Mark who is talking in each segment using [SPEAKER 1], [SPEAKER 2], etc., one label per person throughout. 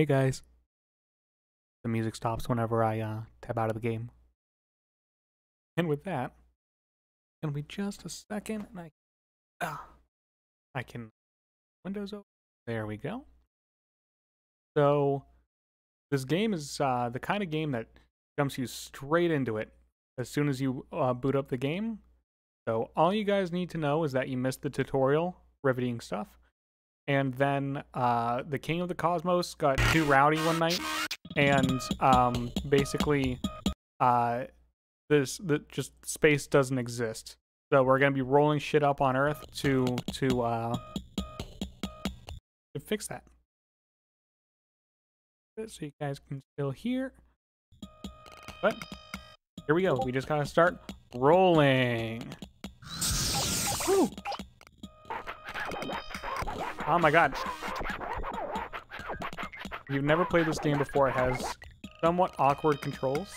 [SPEAKER 1] Hey guys. The music stops whenever I uh, tab out of the game. And with that, it'll be just a second, and I, ah, I can Windows open. There we go. So this game is uh, the kind of game that jumps you straight into it as soon as you uh, boot up the game. So all you guys need to know is that you missed the tutorial, riveting stuff. And then uh, the King of the Cosmos got too rowdy one night, and um, basically, uh, this the just space doesn't exist. So we're gonna be rolling shit up on Earth to to uh, to fix that. So you guys can still hear. But here we go. We just gotta start rolling. Oh my god. You've never played this game before, it has somewhat awkward controls.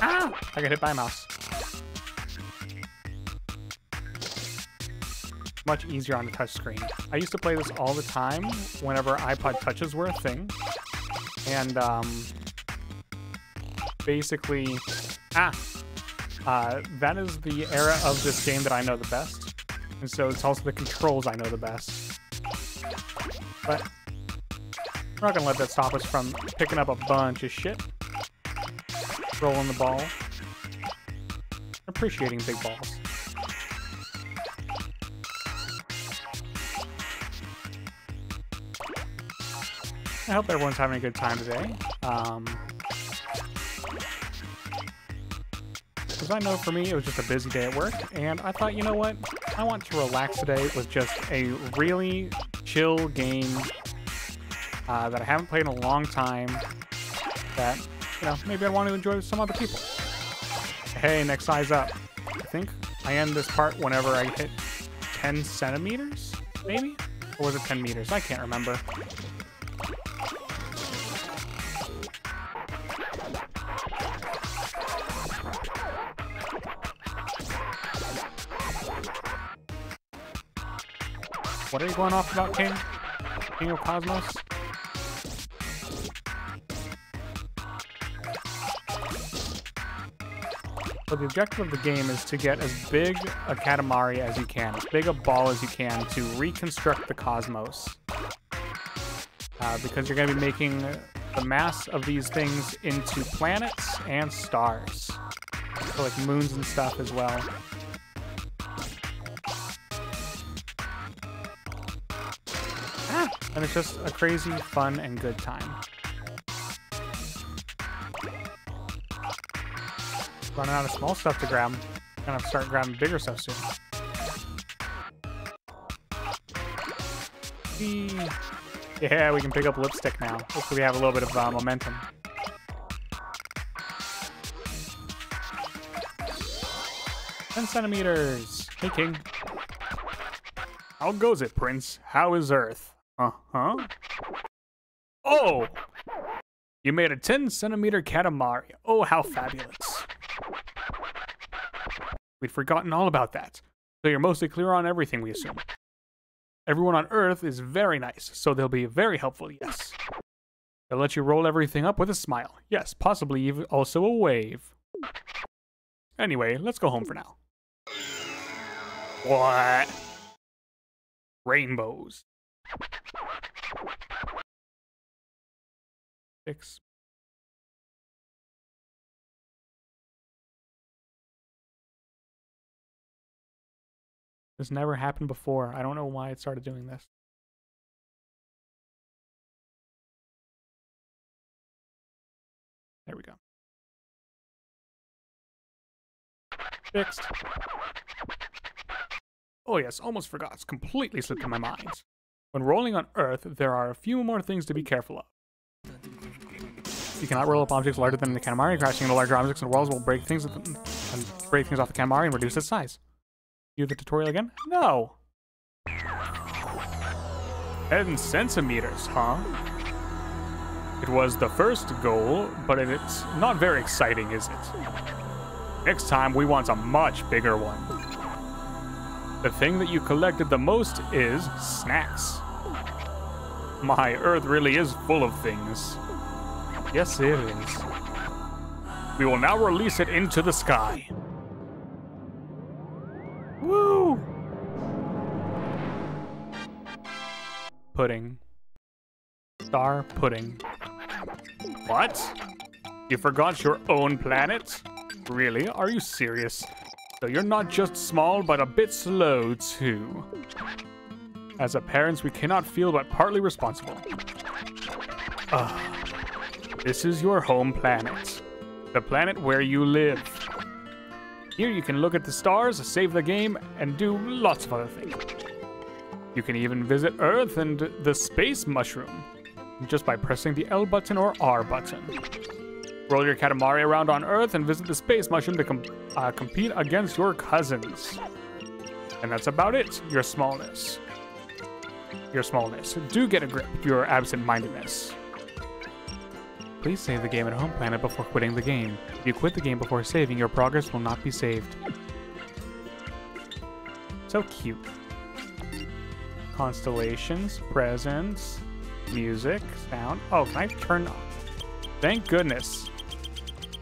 [SPEAKER 1] Ah! I got hit by a mouse. Much easier on the touch screen. I used to play this all the time whenever iPod touches were a thing. And, um... Basically... Ah! Uh, that is the era of this game that I know the best. And so it's also the controls I know the best. But we're not gonna let that stop us from picking up a bunch of shit. Rolling the ball. Appreciating big balls. I hope everyone's having a good time today. Um, I know for me it was just a busy day at work, and I thought, you know what? I want to relax today with just a really chill game uh, that I haven't played in a long time. That you know maybe I want to enjoy with some other people. Hey, next size up. I think I end this part whenever I hit 10 centimeters, maybe, or was it 10 meters? I can't remember. What are you going off about, King? King of Cosmos? So the objective of the game is to get as big a Katamari as you can, as big a ball as you can to reconstruct the cosmos. Uh, because you're going to be making the mass of these things into planets and stars. So like moons and stuff as well. And it's just a crazy, fun, and good time. Running out of small stuff to grab. Gonna start grabbing bigger stuff soon. Yeah, we can pick up lipstick now. Hopefully we have a little bit of uh, momentum. Ten centimeters. Hey, King. How goes it, Prince? How is Earth? Uh-huh. Oh! You made a 10 centimeter Katamari. Oh, how fabulous. We'd forgotten all about that. So you're mostly clear on everything, we assume. Everyone on Earth is very nice, so they'll be very helpful, yes. They'll let you roll everything up with a smile. Yes, possibly even also a wave. Anyway, let's go home for now. What? Rainbows. Six. This never happened before. I don't know why it started doing this. There we go. Fixed. Oh yes, almost forgot. It's completely slipped my mind. When rolling on Earth, there are a few more things to be careful of. You cannot roll up objects larger than the Katamari. Crashing into larger objects and walls will break things and break things off the Katamari and reduce its size. Do the tutorial again? No. 10 centimeters, huh? It was the first goal, but it's not very exciting, is it? Next time, we want a much bigger one. The thing that you collected the most is snacks. My Earth really is full of things. Yes, it is. We will now release it into the sky. Woo! Pudding. Star pudding. What? You forgot your own planet? Really? Are you serious? So you're not just small, but a bit slow, too. As a parents, we cannot feel but partly responsible. Ah, this is your home planet. The planet where you live. Here you can look at the stars, save the game, and do lots of other things. You can even visit Earth and the space mushroom, just by pressing the L button or R button. Roll your Katamari around on Earth and visit the space mushroom to com uh, compete against your cousins. And that's about it, your smallness. Your smallness. Do get a grip, your absent-mindedness. Please save the game at home planet before quitting the game. If you quit the game before saving, your progress will not be saved. So cute. Constellations, presents, music, sound. Oh, can I turn... off? Thank goodness.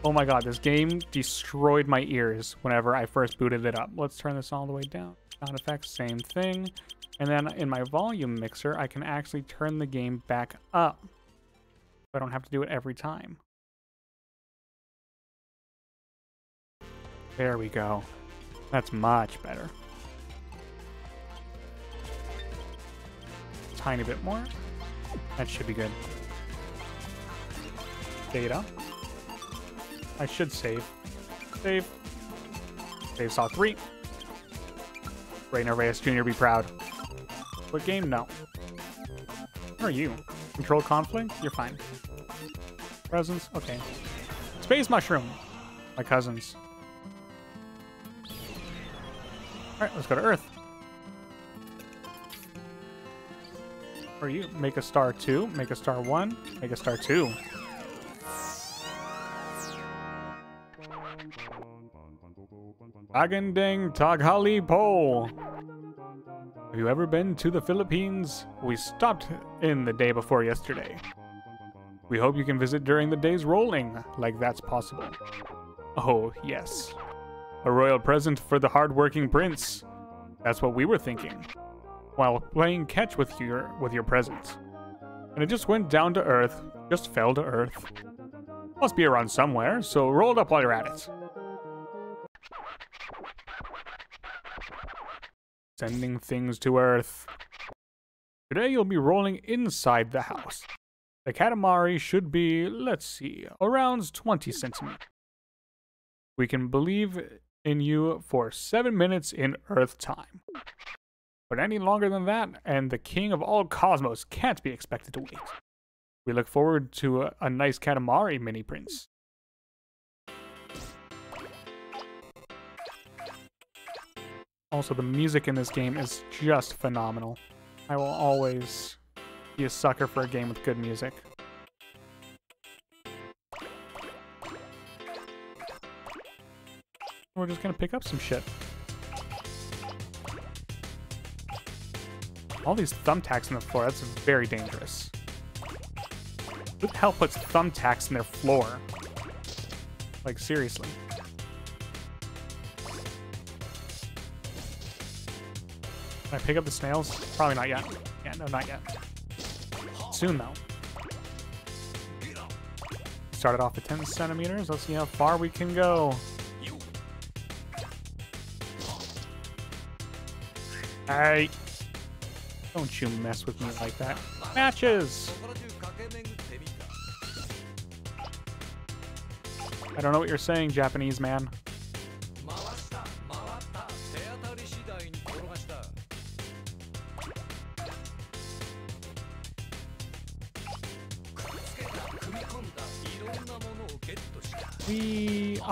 [SPEAKER 1] Oh my god, this game destroyed my ears whenever I first booted it up. Let's turn this all the way down. Sound effects, same thing. And then in my volume mixer, I can actually turn the game back up. I don't have to do it every time. There we go. That's much better. Tiny bit more. That should be good. Data. I should save. Save. Save saw 3. Reina Reyes Jr. be proud. What game? No. Who are you? Control conflict? You're fine. Presents? Okay. Space mushroom! My cousins. Alright, let's go to Earth. Are you? Make a star 2, make a star 1, make a star 2. Agandeng Taghali Po. Have you ever been to the Philippines? We stopped in the day before yesterday. We hope you can visit during the day's rolling, like that's possible. Oh, yes. A royal present for the hard-working prince. That's what we were thinking. While playing catch with your with your present. And it just went down to earth, just fell to earth. Must be around somewhere, so roll it up while you're at it. Sending things to Earth. Today you'll be rolling inside the house. The Katamari should be, let's see, around 20 centimeters. We can believe in you for 7 minutes in Earth time. But any longer than that, and the king of all cosmos can't be expected to wait. We look forward to a, a nice Katamari, Mini Prince. Also, the music in this game is just phenomenal. I will always be a sucker for a game with good music. We're just gonna pick up some shit. All these thumbtacks in the floor, that's very dangerous. Who the hell puts thumbtacks in their floor? Like, seriously. Can I pick up the snails? Probably not yet. Yeah, no, not yet. Soon, though. Started off at 10 centimeters. Let's see how far we can go. Hey! Don't you mess with me like that. Matches! I don't know what you're saying, Japanese man.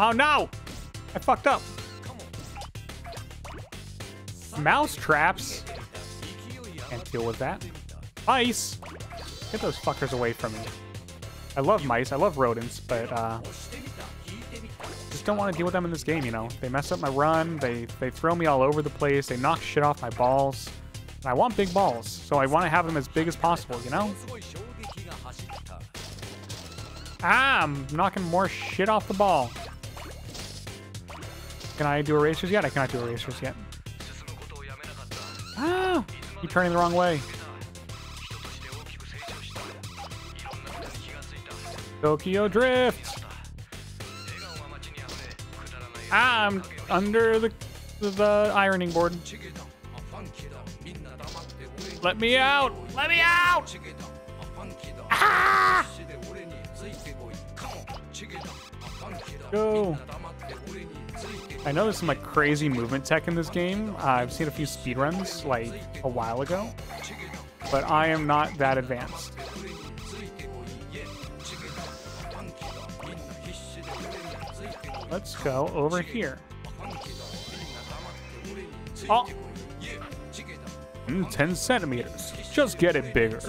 [SPEAKER 1] Oh, no! I fucked up. Mouse traps. Can't deal with that. Mice! Get those fuckers away from me. I love mice, I love rodents, but, uh... just don't want to deal with them in this game, you know? They mess up my run, they, they throw me all over the place, they knock shit off my balls. And I want big balls, so I want to have them as big as possible, you know? Ah, I'm knocking more shit off the ball. Can I do erasers yet? I cannot do erasers yet. Ah! You're turning the wrong way. Tokyo Drift! I'm under the, the ironing board. Let me out! Let me out! Ah! Go! I know there's some like crazy movement tech in this game. Uh, I've seen a few speedruns like a while ago, but I am not that advanced. Let's go over here. Oh! Mm, 10 centimeters. Just get it bigger.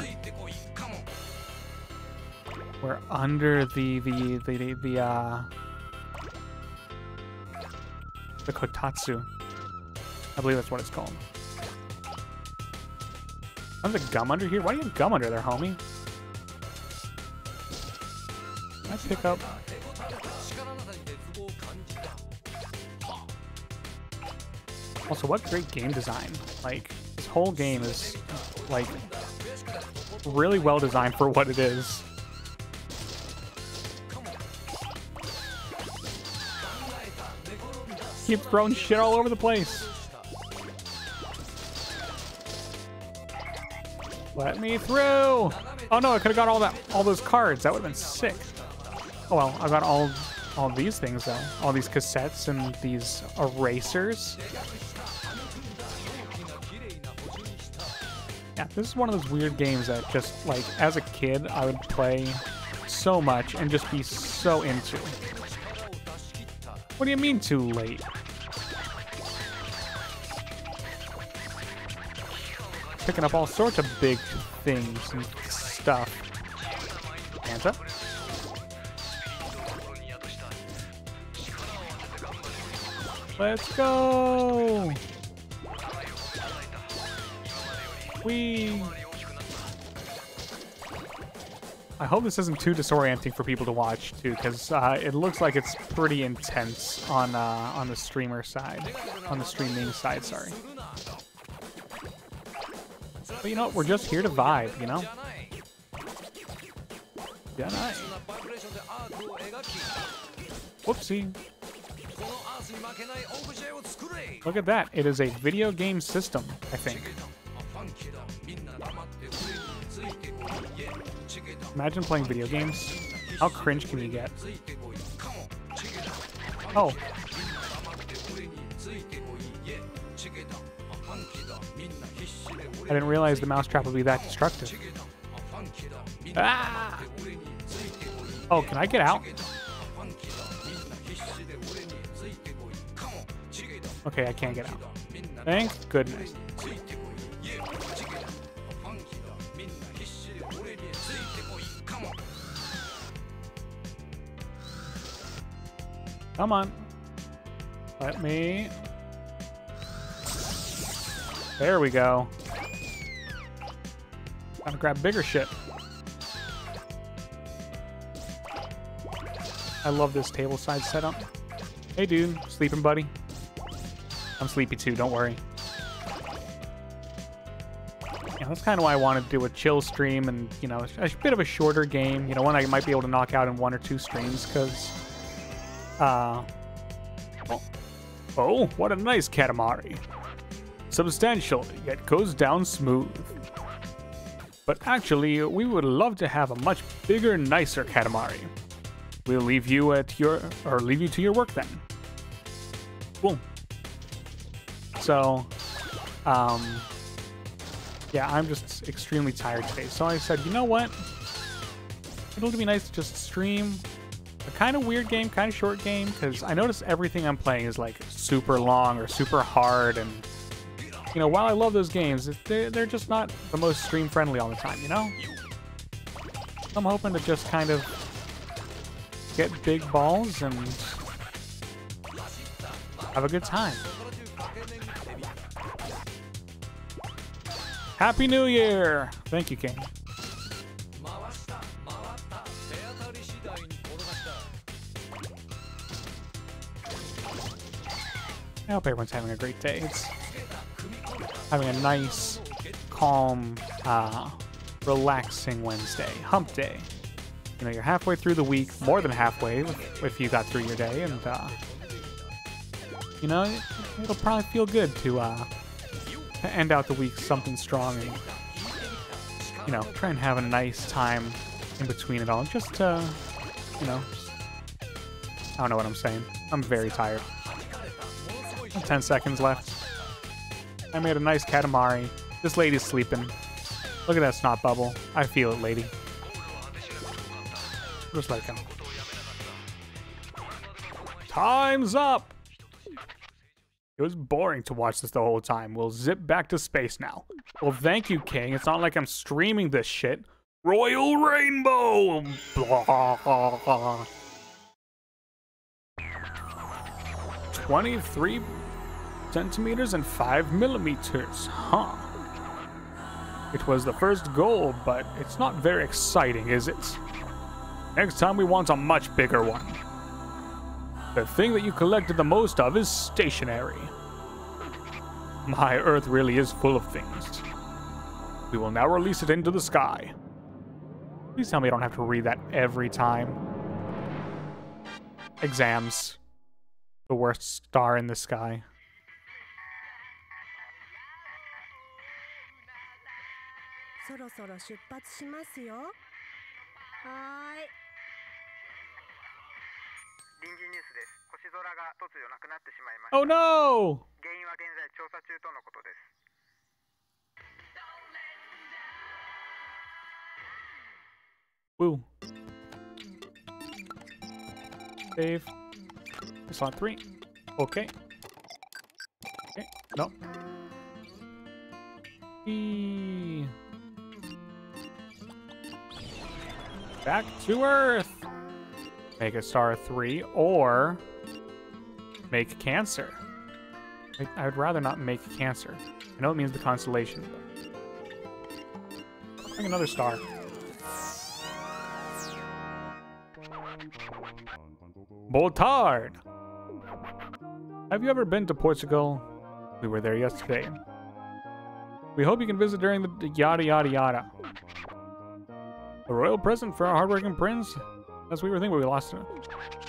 [SPEAKER 1] We're under the, the, the, the, the uh... The Kotatsu. I believe that's what it's called. There's a gum under here? Why do you have gum under there, homie? I pick up... Also, what great game design. Like, this whole game is, like, really well designed for what it is. Keep throwing shit all over the place. Let me through! Oh no, I could have got all that, all those cards. That would have been sick. Oh well, I got all, all these things though. All these cassettes and these erasers. Yeah, this is one of those weird games that just, like, as a kid, I would play so much and just be so into. What do you mean too late? Picking up all sorts of big things and stuff. Up. Let's go! We. I hope this isn't too disorienting for people to watch too, because uh, it looks like it's pretty intense on uh, on the streamer side, on the streaming side. Sorry. But you know what? We're just here to vibe, you know. Nice. Whoopsie. Look at that. It is a video game system, I think. Imagine playing video games. How cringe can you get? Oh. I didn't realize the mousetrap would be that destructive. Ah! Oh, can I get out? Okay, I can't get out. Thank goodness. Come on. Let me... There we go. Gotta grab bigger shit. I love this table side setup. Hey dude, sleeping buddy. I'm sleepy too, don't worry. Yeah, that's kind of why I wanted to do a chill stream and, you know, a bit of a shorter game. You know, one I might be able to knock out in one or two streams, because uh, oh, oh, what a nice Katamari. Substantial, yet goes down smooth. But actually, we would love to have a much bigger, nicer Katamari. We'll leave you at your, or leave you to your work then. Cool. So, um, yeah, I'm just extremely tired today. So I said, you know what? It'll be nice to just stream a kind of weird game, kind of short game, because I notice everything I'm playing is like super long or super hard, and you know, while I love those games, they're, just not the most stream friendly all the time, you know? I'm hoping to just kind of get big balls and have a good time. Happy New Year! Thank you, King. I hope everyone's having a great day. It's having a nice, calm, uh, relaxing Wednesday, hump day. You know, you're halfway through the week, more than halfway if, you got through your day, and, uh, you know, it, will probably feel good to, uh, to end out the week something strong and, you know, try and have a nice time in between it all. Just, to, you know, I don't know what I'm saying. I'm very tired. 10 seconds left. I made a nice Katamari. This lady's sleeping. Look at that snot bubble. I feel it, lady. Just like him. Time's up! It was boring to watch this the whole time. We'll zip back to space now. Well, thank you, King. It's not like I'm streaming this shit. Royal Rainbow! Blah. 23 centimeters and 5 millimeters, huh? It was the first goal, but it's not very exciting, is it? Next time we want a much bigger one. The thing that you collected the most of is stationary. My Earth really is full of things. We will now release it into the sky. Please tell me I don't have to read that every time. Exams. The worst star in the sky.
[SPEAKER 2] そろそろ出発しますよはーい
[SPEAKER 3] 臨時ニュースです星空が突如なくなってしまいました
[SPEAKER 1] Oh no!
[SPEAKER 3] 原因は現在調査中とのことです.
[SPEAKER 1] Save. Slot three. Okay. Okay. No. Eee. Back to Earth. Make a star three or make cancer. I, would rather not make cancer. I know it means the constellation. Make another star. Boltard! Have you ever been to Portugal? We were there yesterday. We hope you can visit during the yada yada yada. A royal present for our hardworking prince? That's what we were thinking but we lost it.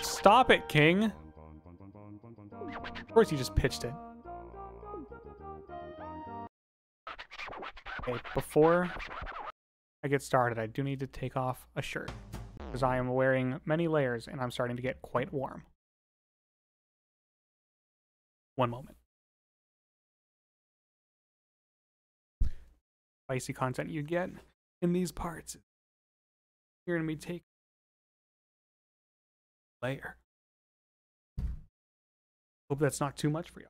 [SPEAKER 1] Stop it, King! Of course he just pitched it. Okay, before I get started, I do need to take off a shirt because I am wearing many layers and I'm starting to get quite warm. One moment. Spicy content you get in these parts. Hearing be take layer. Hope that's not too much for you.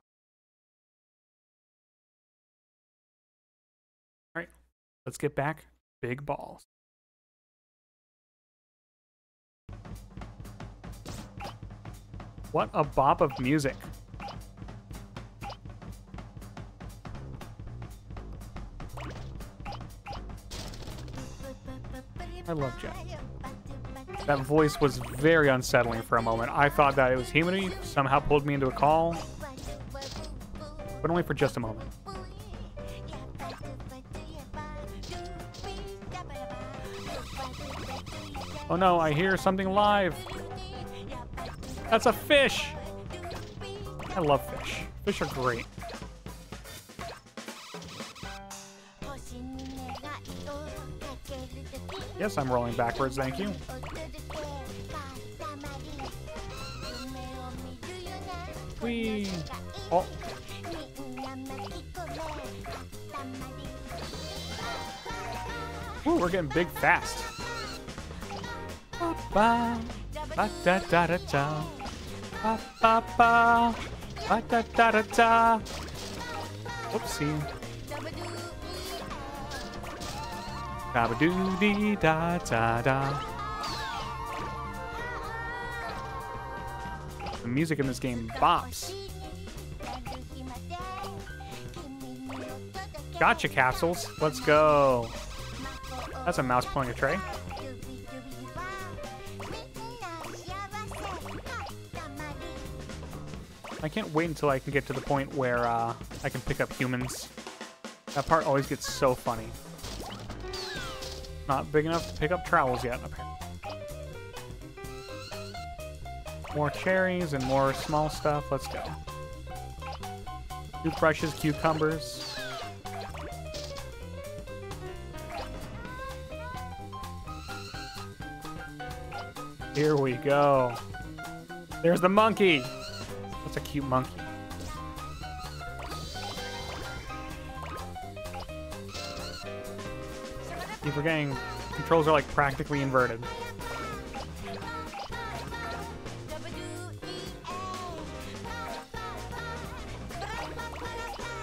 [SPEAKER 1] All right, let's get back. Big balls. What a bop of music. I love Jet. That voice was very unsettling for a moment. I thought that it was Himari, somehow pulled me into a call, but only for just a moment. Oh no, I hear something live. That's a fish. I love fish. Fish are great. Yes, I'm rolling backwards, thank you. Whee! Oh. Ooh, we're getting big fast. Ba, ba, da, da, da, da. Ba, ba, ba. Ba, da, da, da, da. Oopsie. Dabba doo dee da da da. The music in this game bops. Gotcha, capsules. Let's go. That's a mouse pulling a tray. I can't wait until I can get to the point where uh, I can pick up humans. That part always gets so funny. Not big enough to pick up trowels yet, apparently. More cherries and more small stuff. Let's go. Toothbrushes, cucumbers. Here we go. There's the monkey. That's a cute monkey. Keep forgetting controls are like practically inverted.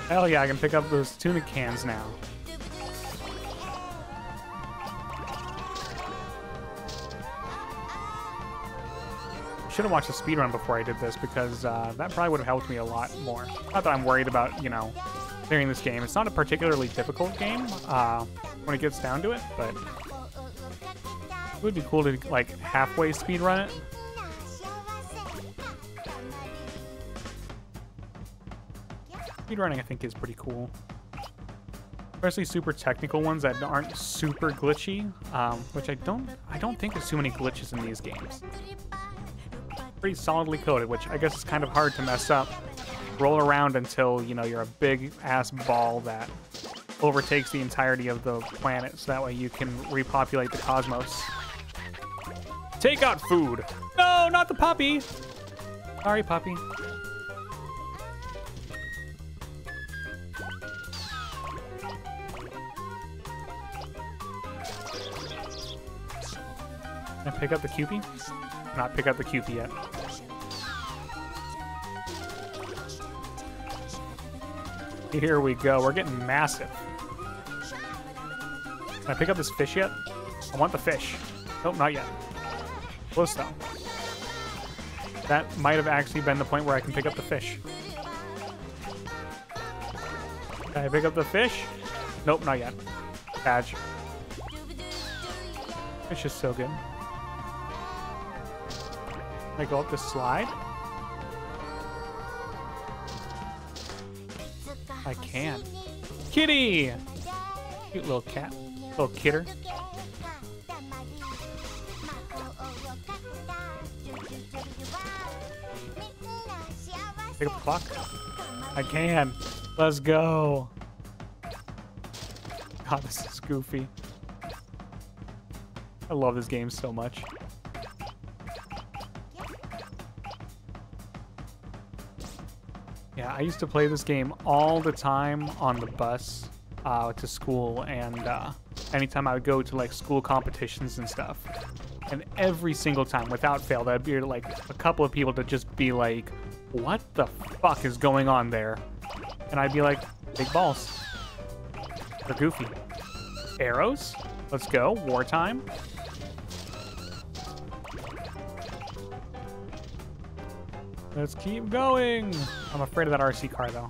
[SPEAKER 1] Hell yeah, I can pick up those tuna cans now. Should have watched the speedrun before I did this because uh, that probably would have helped me a lot more. Not that I'm worried about, you know, clearing this game. It's not a particularly difficult game uh, when it gets down to it, but it would be cool to like halfway speedrun it. Speedrunning, I think, is pretty cool. Especially super technical ones that aren't super glitchy, um, which I don't, I don't think there's too many glitches in these games. Pretty solidly coded, which I guess is kind of hard to mess up. Roll around until you know you're a big ass ball that overtakes the entirety of the planet, so that way you can repopulate the cosmos. Take out food. No, not the puppy. Sorry, puppy. Can I pick up the Kewpie? Not pick up the Kewpie yet. Here we go. We're getting massive. Can I pick up this fish yet? I want the fish. Nope, not yet. Close though. That might have actually been the point where I can pick up the fish. Can I pick up the fish? Nope, not yet. Badge. Fish is so good. I go up this slide? I can. Kitty! Cute little cat. Little. Pick up the clock. I can. Let's go. God, this is goofy. I love this game so much. Yeah, I used to play this game all the time on the bus uh, to school, and uh, anytime I would go to like school competitions and stuff. And every single time, without fail, there'd be like a couple of people to just be like, "What the fuck is going on there?" And I'd be like, "Big balls. They're goofy. Arrows. Let's go. Wartime." Let's keep going. I'm afraid of that RC car, though.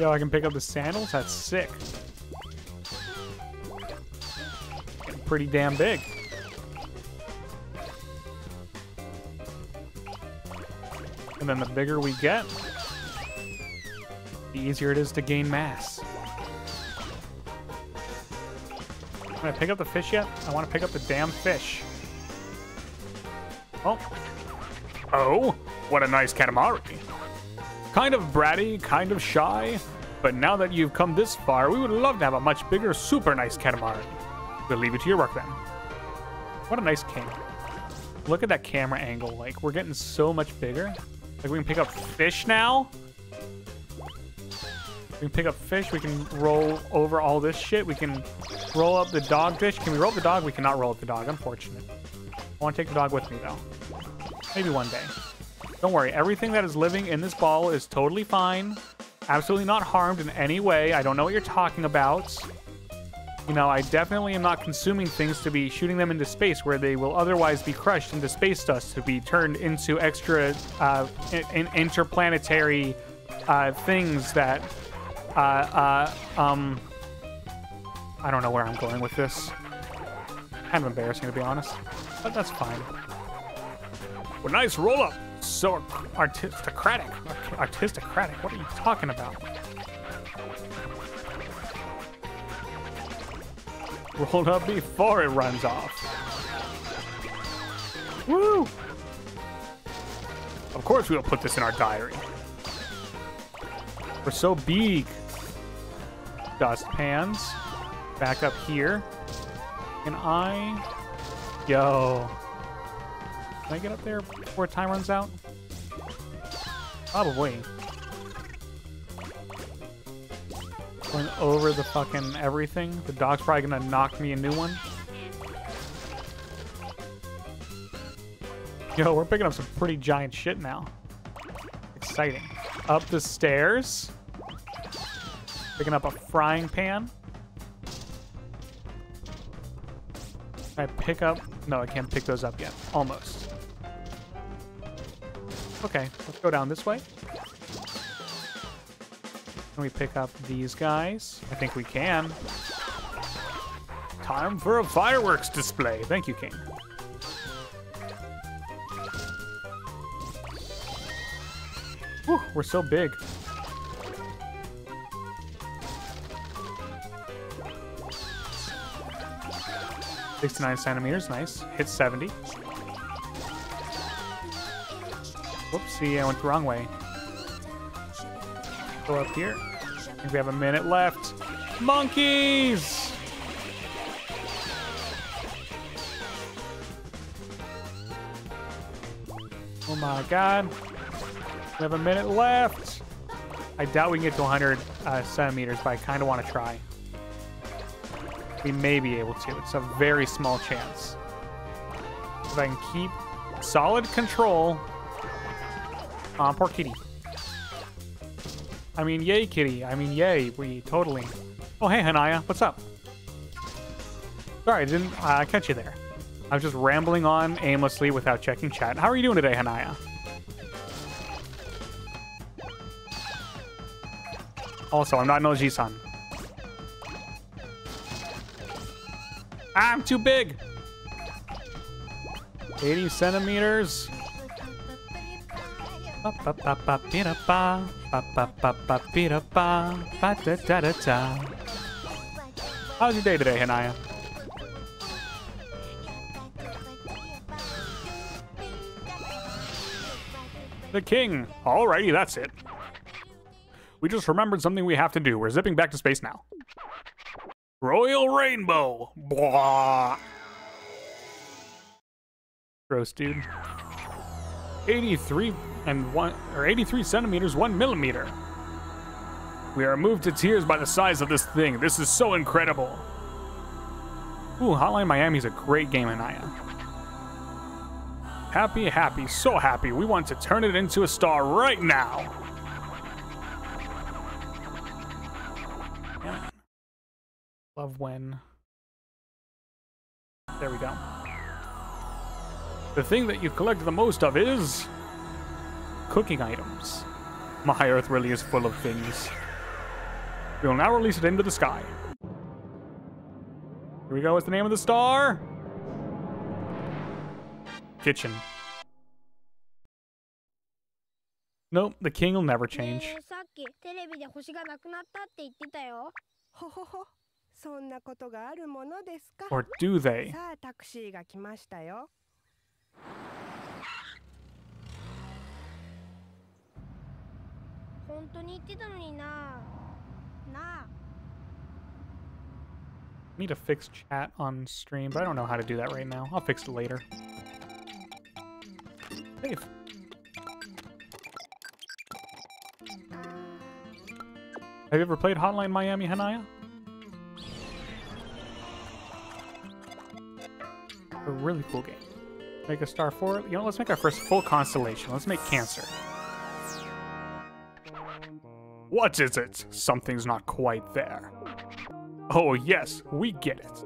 [SPEAKER 1] Yo, I can pick up the sandals? That's sick. Pretty damn big. And then the bigger we get, the easier it is to gain mass. Can I pick up the fish yet? I want to pick up the damn fish. Oh. Oh, what a nice Katamari. Kind of bratty, kind of shy, but now that you've come this far, we would love to have a much bigger, super nice Katamari. We'll leave it to your work then. What a nice king. Look at that camera angle. Like, we're getting so much bigger. Like, we can pick up fish now. We can pick up fish. We can roll over all this shit. We can roll up the dogfish. Can we roll up the dog? We cannot roll up the dog. Unfortunate. I want to take the dog with me, though. Maybe one day. Don't worry. Everything that is living in this ball is totally fine. Absolutely not harmed in any way. I don't know what you're talking about. You know, I definitely am not consuming things to be shooting them into space where they will otherwise be crushed into space dust to be turned into extra uh, in interplanetary uh, things that, uh, uh, um, I don't know where I'm going with this. Kind of embarrassing to be honest, but that's fine. Well, nice roll up. So aristocratic. Aristocratic. What are you talking about? Roll up before it runs off. Woo! Of course we'll put this in our diary. We're so big. Dust pans. Back up here. Can I... Yo. Can I get up there before time runs out? Probably. Going over the fucking everything. The dog's probably gonna knock me a new one. Yo, we're picking up some pretty giant shit now. Exciting. Up the stairs. Picking up a frying pan. Can I pick up? No, I can't pick those up yet. Almost. Okay, let's go down this way. Can we pick up these guys? I think we can. Time for a fireworks display. Thank you, King. Whew, we're so big. Sixty-nine centimeters, nice. Hit seventy. Whoopsie, I went the wrong way. Go up here. I think we have a minute left. Monkeys! Oh my god. We have a minute left. I doubt we can get to 100 uh, centimeters, but I kind of want to try. We may be able to. It's a very small chance. If I can keep solid control on poor kitty. I mean, yay, kitty. I mean, yay. We totally. Oh, hey, Hanaya. What's up? Sorry, I didn't uh, catch you there. I was just rambling on aimlessly without checking chat. How are you doing today, Hanaya? Also, I'm not Noji-san. I'm too big! 80 centimeters. How's your day today, Hanaya? The king. Alrighty, that's it. We just remembered something we have to do. We're zipping back to space now. Royal Rainbow. Blah. Gross, dude. 83 and one or 83 centimeters, one millimeter. We are moved to tears by the size of this thing. This is so incredible. Ooh, Hotline Miami is a great game, Anaya. Happy, happy, so happy. We want to turn it into a star right now. Love when. There we go. The thing that you've collected the most of is cooking items. My Earth really is full of things. We will now release it into the sky. Here we go. What's the name of the star? Kitchen. Nope, the king will never change.
[SPEAKER 2] ねえさっきテレビで星がなくなったって言ってたよほほほそんなことがあるものですか
[SPEAKER 1] Or do they?
[SPEAKER 2] さあタクシーが来ましたよ 本当に言ってたのにななあ
[SPEAKER 1] Need to fix chat on stream, but I don't know how to do that right now. I'll fix it later. Save. Have you ever played Hotline Miami, Hanaya? A really cool game. Make a star for. You know, let's make our first full constellation. Let's make Cancer. What is it? Something's not quite there. Oh yes, we get it.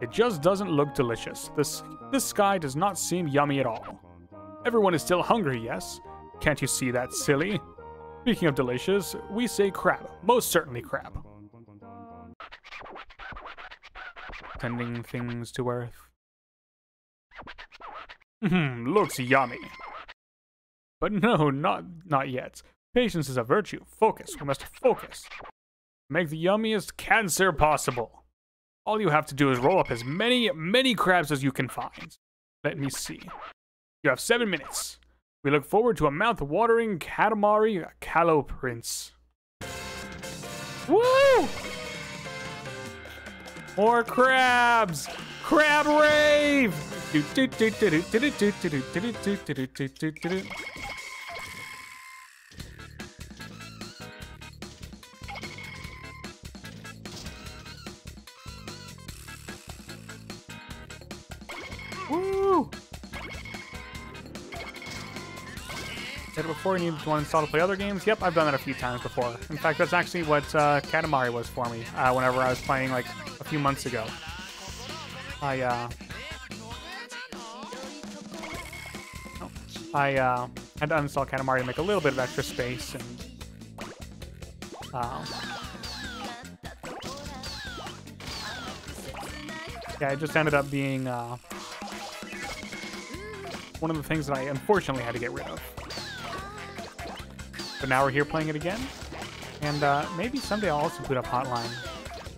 [SPEAKER 1] It just doesn't look delicious. This this sky does not seem yummy at all. Everyone is still hungry, yes? Can't you see that, silly? Speaking of delicious, we say crab. Most certainly crab. Sending things to Earth. Hmm, looks yummy. But no, not not yet. Patience is a virtue. Focus. We must focus. Make the yummiest cancer possible. All you have to do is roll up as many, many crabs as you can find. Let me see. You have seven minutes. We look forward to a mouth-watering Katamari Callow Prince. Woo! More crabs! Crab rave! Woo! Said before you need to install to play other games. Yep, I've done that a few times before. In fact, that's actually what uh, Katamari was for me uh, whenever I was playing like a few months ago. I uh, I uh, had to uninstall Katamari to make a little bit of extra space and uh, yeah, it just ended up being uh, one of the things that I unfortunately had to get rid of. But now we're here playing it again. And uh, maybe someday I'll also boot up Hotline.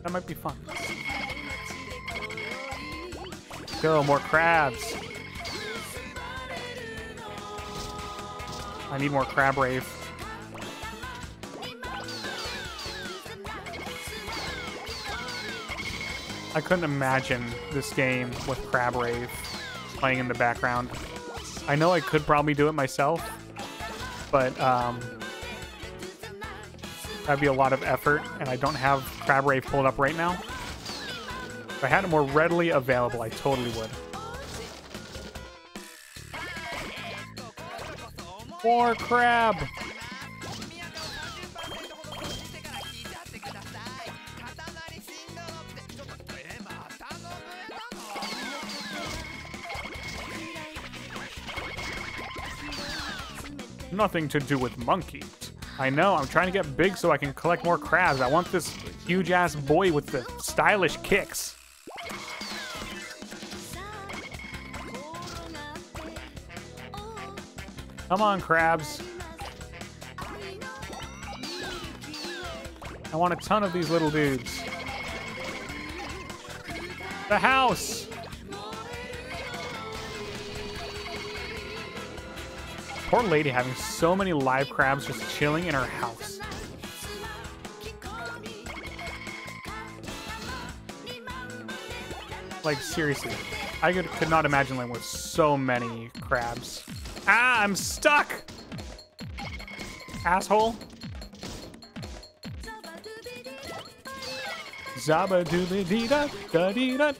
[SPEAKER 1] That might be fun. Go, more crabs. I need more crab rave. I couldn't imagine this game with crab rave playing in the background. I know I could probably do it myself, but um, that'd be a lot of effort, and I don't have Crab Rave pulled up right now. If I had it more readily available, I totally would. More crab! Nothing to do with monkeys. I know, I'm trying to get big so I can collect more crabs. I want this huge ass boy with the stylish kicks. Come on, crabs. I want a ton of these little dudes. The house! Poor lady having so many live crabs just chilling in her house. Like, seriously. I could, could not imagine living with so many crabs. Ah, I'm stuck! Asshole. Zaba doobie dee da da dee da.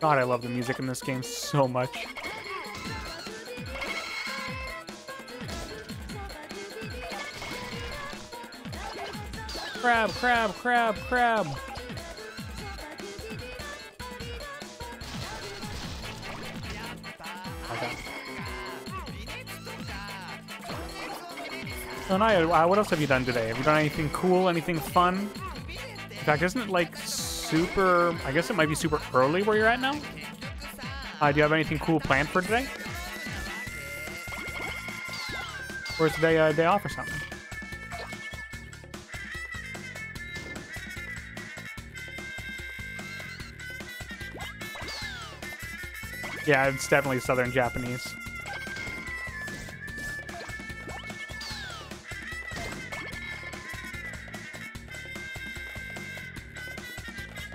[SPEAKER 1] God, I love the music in this game so much. Crab, crab, crab, crab. Naya, uh, what else have you done today? Have you done anything cool, anything fun? In fact, isn't it like super... I guess it might be super early where you're at now? Uh, do you have anything cool planned for today? Or is today a day off or something? Yeah, it's definitely Southern Japanese.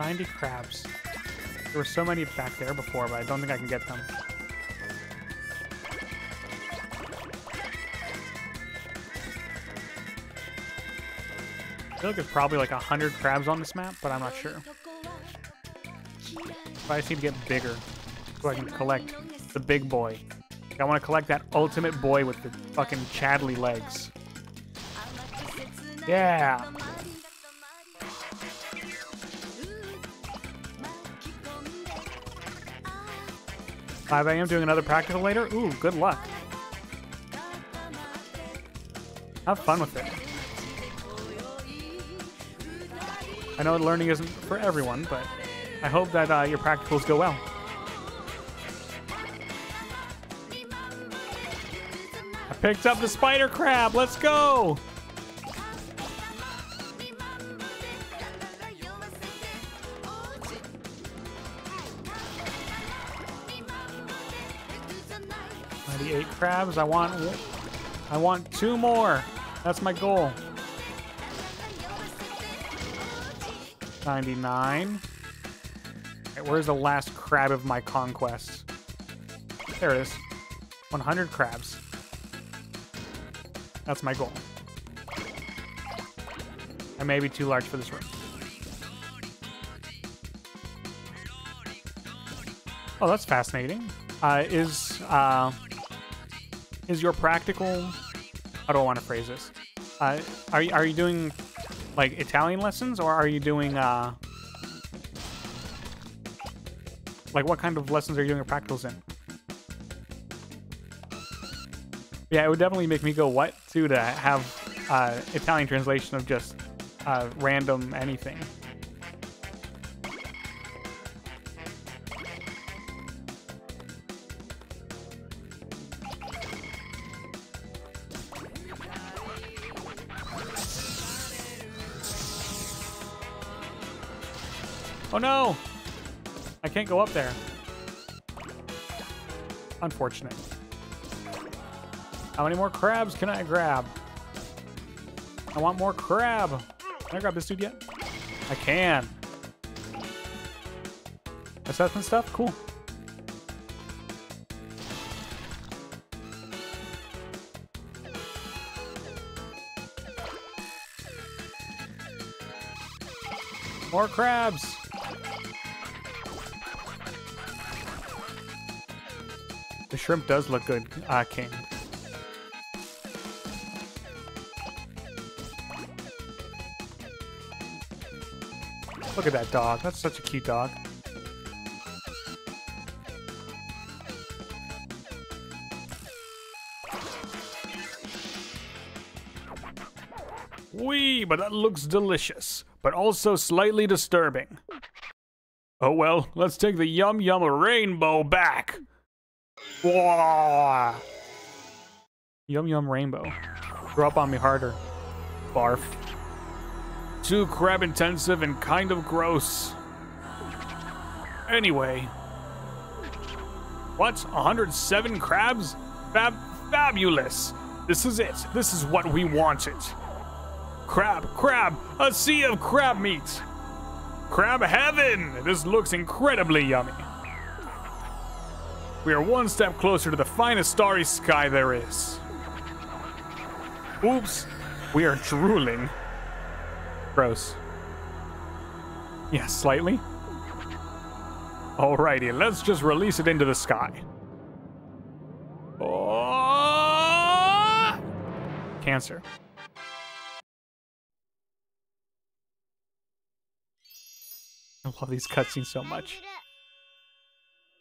[SPEAKER 1] Ninety crabs. There were so many back there before, but I don't think I can get them. I feel like there's probably like a hundred crabs on this map, but I'm not sure. But I just need to get bigger so I can collect the big boy. I want to collect that ultimate boy with the fucking Chadley legs. Yeah. 5 a.m. doing another practical later? Ooh, good luck. Have fun with it. I know learning isn't for everyone, but I hope that uh, your practicals go well. I picked up the spider crab. Let's go. I want. I want two more. That's my goal. 99. Okay, where's the last crab of my conquest? There it is. 100 crabs. That's my goal. I may be too large for this room. Oh, that's fascinating. Uh, is uh, is your practical? How do I want to phrase this? Uh, are you, are you doing like Italian lessons, or are you doing uh, like what kind of lessons are you doing your practicals in? Yeah, it would definitely make me go what too to have uh, Italian translation of just uh, random anything. Oh no! I can't go up there. Unfortunate. How many more crabs can I grab? I want more crab. Can I grab this dude yet? I can. Assessment stuff? Cool. More crabs. Shrimp does look good, uh, King. Look at that dog. That's such a cute dog. Wee, but that looks delicious, but also slightly disturbing. Oh well, let's take the Yum Yum Rainbow back. Yum Yum Rainbow. Grow up on me harder. Barf. Too crab intensive and kind of gross. Anyway. What? 107 crabs? Fab fabulous. This is it. This is what we wanted. Crab, crab, a sea of crab meat. Crab heaven! This looks incredibly yummy. We are one step closer to the finest starry sky there is. Oops, we are drooling. Gross. Yes, slightly. Alrighty, let's just release it into the sky. Oh! Cancer. I love these cutscenes so much.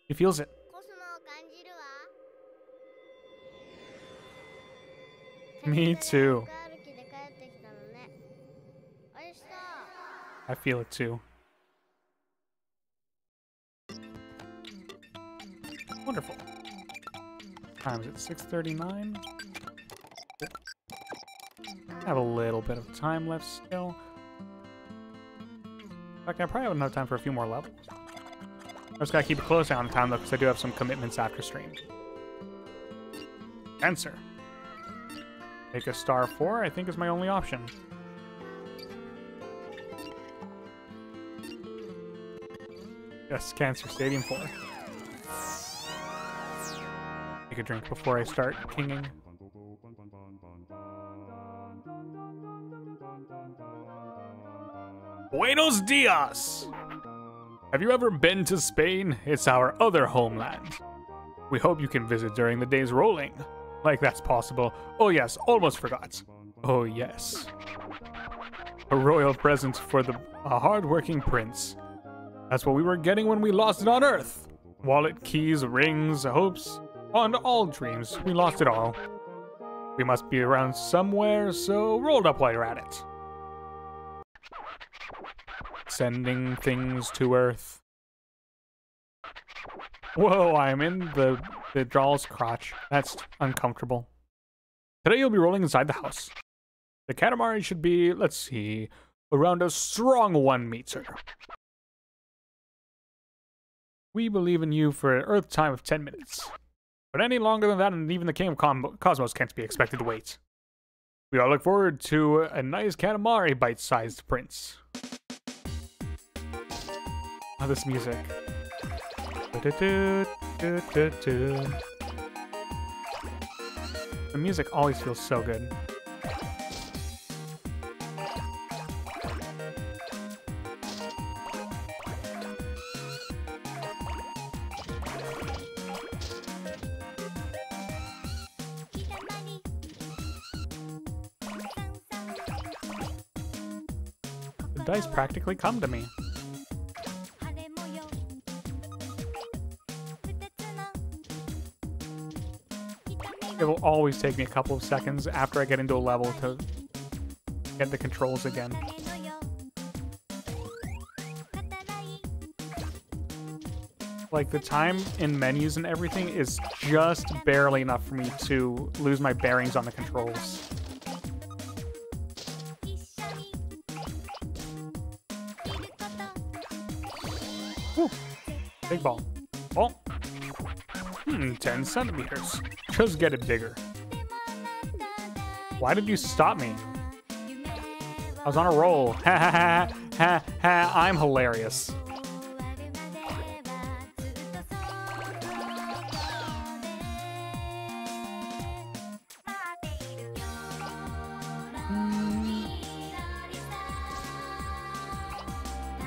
[SPEAKER 1] He feels it. Me too. I feel it too. Wonderful. Time is at 6.39. I Have a little bit of time left still. In fact, I probably have enough time for a few more levels. I just gotta keep a close eye on time though, because I do have some commitments after stream. Answer. Take a star four, I think is my only option. Yes, Cancer Stadium 4. Take a drink before I start kinging. Buenos dias! Have you ever been to Spain? It's our other homeland. We hope you can visit during the days rolling. Like that's possible. Oh yes, almost forgot. Oh yes. A royal present for the a hard-working prince. That's what we were getting when we lost it on Earth. Wallet, keys, rings, hopes, and all dreams. We lost it all. We must be around somewhere, so roll up while you're at it. Sending things to Earth. Whoa, I'm in the, the doll's crotch. That's uncomfortable. Today you'll be rolling inside the house. The Katamari should be, let's see, around a strong one meter. We believe in you for an Earth time of 10 minutes. But any longer than that, and even the King of Cosmos can't be expected to wait. We all look forward to a nice Katamari bite-sized prince. Oh, this music. The music always feels so good. The dice practically come to me. Always take me a couple of seconds after I get into a level to get the controls again. Like, the time in menus and everything is just barely enough for me to lose my bearings on the controls. Whew. Big ball. Hmm, 10 centimeters. Just get it bigger. Why did you stop me? I was on a roll. Ha ha ha ha ha. I'm hilarious.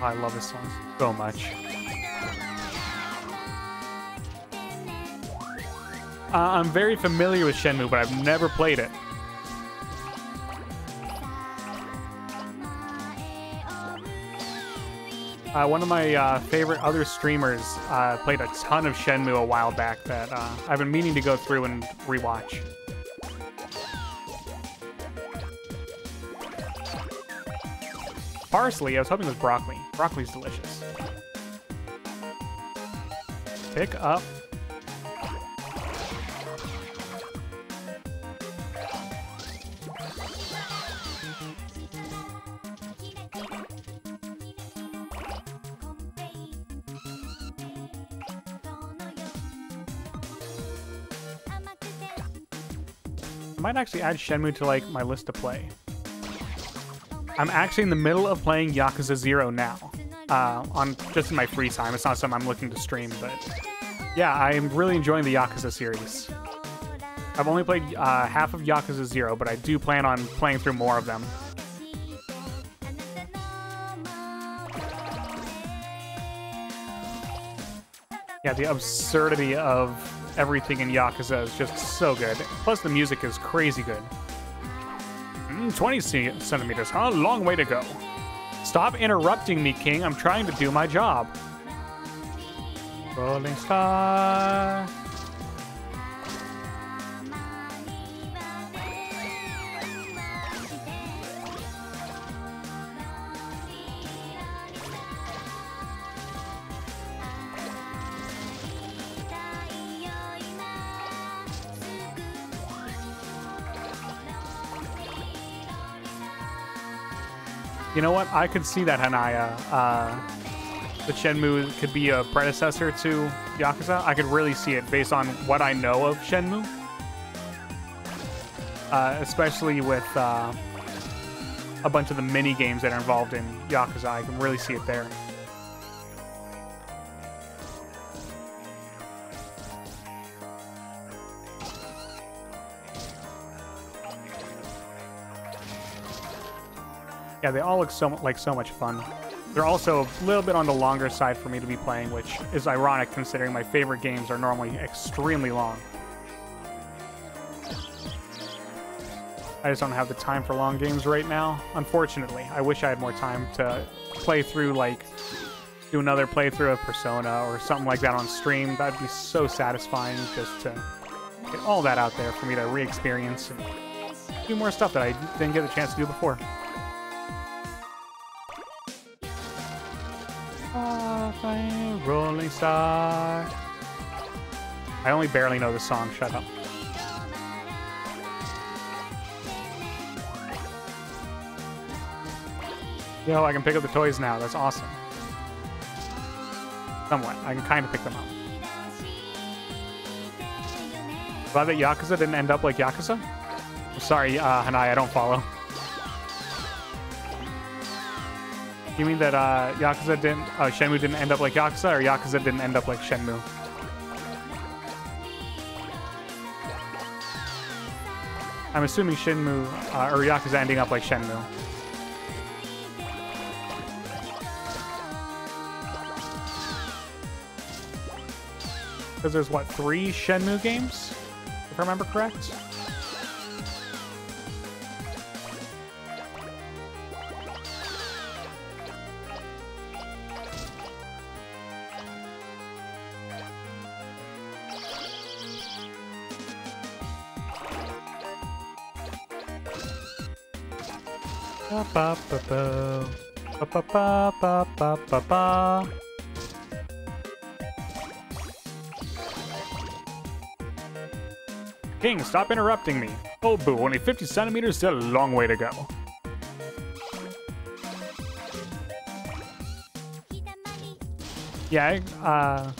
[SPEAKER 1] I love this song so much. Uh, I'm very familiar with Shenmue, but I've never played it. Uh, one of my uh, favorite other streamers uh, played a ton of Shenmue a while back that uh, I've been meaning to go through and rewatch. Parsley, I was hoping it was broccoli. Broccoli's delicious. Pick up. Might actually add Shenmue to like my list to play. I'm actually in the middle of playing Yakuza 0 now. Uh, on just in my free time. It's not something I'm looking to stream, but yeah, I'm really enjoying the Yakuza series. I've only played uh, half of Yakuza 0, but I do plan on playing through more of them. Yeah, the absurdity of everything in Yakuza is just so good. Plus, the music is crazy good. Mm, 20 centimeters, huh? Long way to go. Stop interrupting me, King. I'm trying to do my job. Rolling Star. You know what? I could see that Hanaya. Uh, the Shenmue could be a predecessor to Yakuza. I could really see it based on what I know of Shenmue. Uh, especially with uh, a bunch of the mini games that are involved in Yakuza. I can really see it there. Yeah, they all look so like so much fun. They're also a little bit on the longer side for me to be playing, which is ironic considering my favorite games are normally extremely long. I just don't have the time for long games right now, unfortunately. I wish I had more time to play through, like, do another playthrough of Persona or something like that on stream. That'd be so satisfying just to get all that out there for me to re-experience and do more stuff that I didn't get the chance to do before. Rolling Star. I only barely know the song. Shut up. Yo, I can pick up the toys now. That's awesome. Somewhat. I can kind of pick them up. Glad that Yakuza didn't end up like Yakuza? Sorry, uh, Hanai, I don't follow. You mean that uh, Yakuza didn't, uh, Shenmue didn't end up like Yakuza, or Yakuza didn't end up like Shenmue? I'm assuming Shenmue, uh, or Yakuza ending up like Shenmue. Because there's, what, three Shenmue games? If I remember correct? Ba ba ba ba. Ba ba ba ba ba ba. King, stop interrupting me. Oh boo, only 50 centimeters, still a long way to go. Yeah, uh,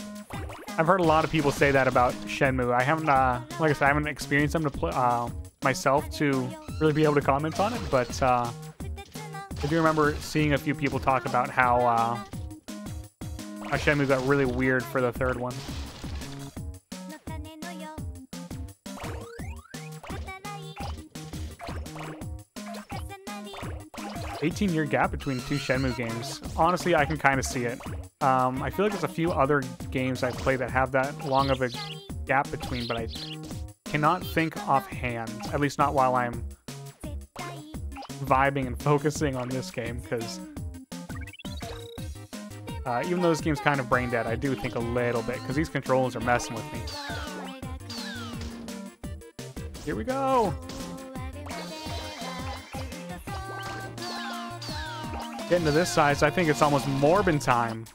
[SPEAKER 1] I've heard a lot of people say that about Shenmue. I haven't, uh, like I said, I haven't experienced them to play, uh, myself to really be able to comment on it, but, uh, I do remember seeing a few people talk about how, uh, got really weird for the third one. 18 year gap between two Shenmue games. Honestly, I can kind of see it. Um, I feel like there's a few other games I've played that have that long of a gap between, but I cannot think offhand. At least not while I'm vibing and focusing on this game, because uh, even though this game's kind of brain dead, I do think a little bit, because these controls are messing with me. Here we go! Getting to this size, I think it's almost Morbin time.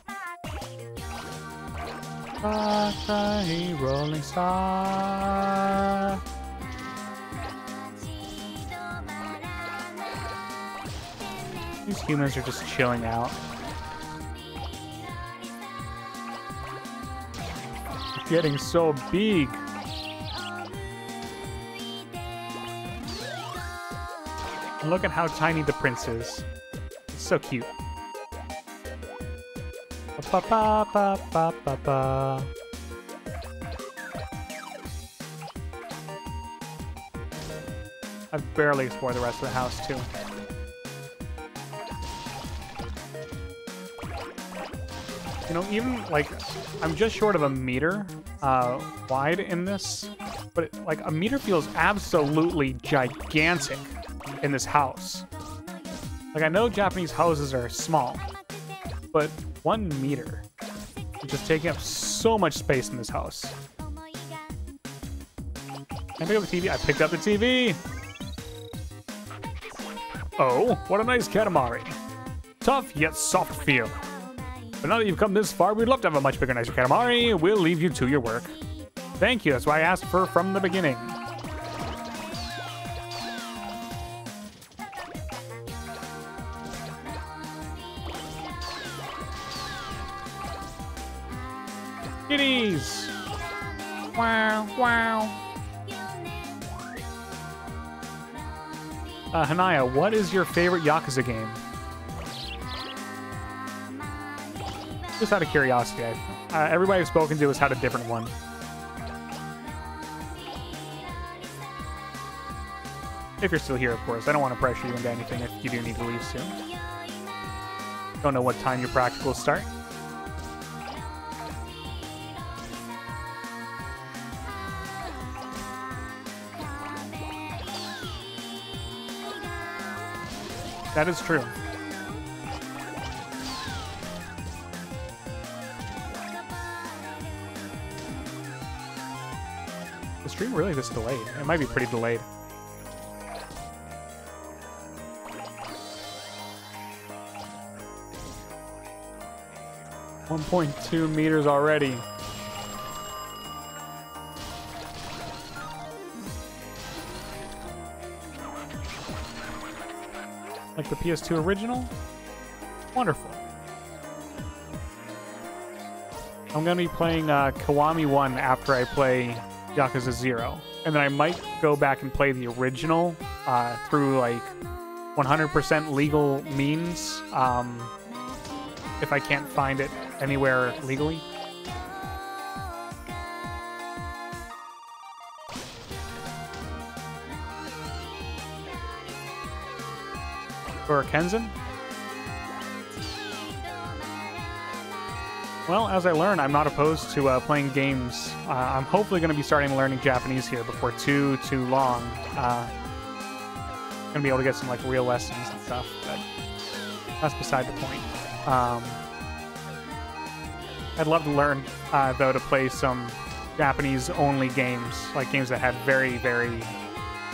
[SPEAKER 1] Bye, rolling star. These humans are just chilling out. Getting so big. Look at how tiny the prince is It's so cute. Ba ba ba. I've barely explored the rest of the house too. You know, even like I'm just short of a meter uh, wide in this, but it, like a meter feels absolutely gigantic in this house. Like, I know Japanese houses are small, but one meter is just taking up so much space in this house. Can I pick up the TV? I picked up the TV! Oh, what a nice Katamari. Tough yet soft feel. But now that you've come this far, we'd love to have a much bigger, nicer Katamari. We'll leave you to your work. Thank you, that's why I asked for from the beginning. Kitties! Wow, wow. Uh, Hanaya, what is your favorite Yakuza game? Just out of curiosity, uh, everybody I've spoken to has had a different one. If you're still here, of course. I don't want to pressure you into anything if you do need to leave soon. Don't know what time your practicals start. That is true. Stream really this delayed? It might be pretty delayed. One point two meters already. Like the PS2 original? Wonderful. I'm gonna be playing uh, Kiwami 1 after I play Yakuza 0. And then I might go back and play the original uh, through like 100% legal means um, if I can't find it anywhere legally. Or Kenzan? Well, as I learn, I'm not opposed to uh, playing games. Uh, I'm hopefully going to be starting learning Japanese here before too, too long. Uh, going to be able to get some like real lessons and stuff, but that's beside the point. Um, I'd love to learn, uh, though, to play some Japanese-only games, like games that have very, very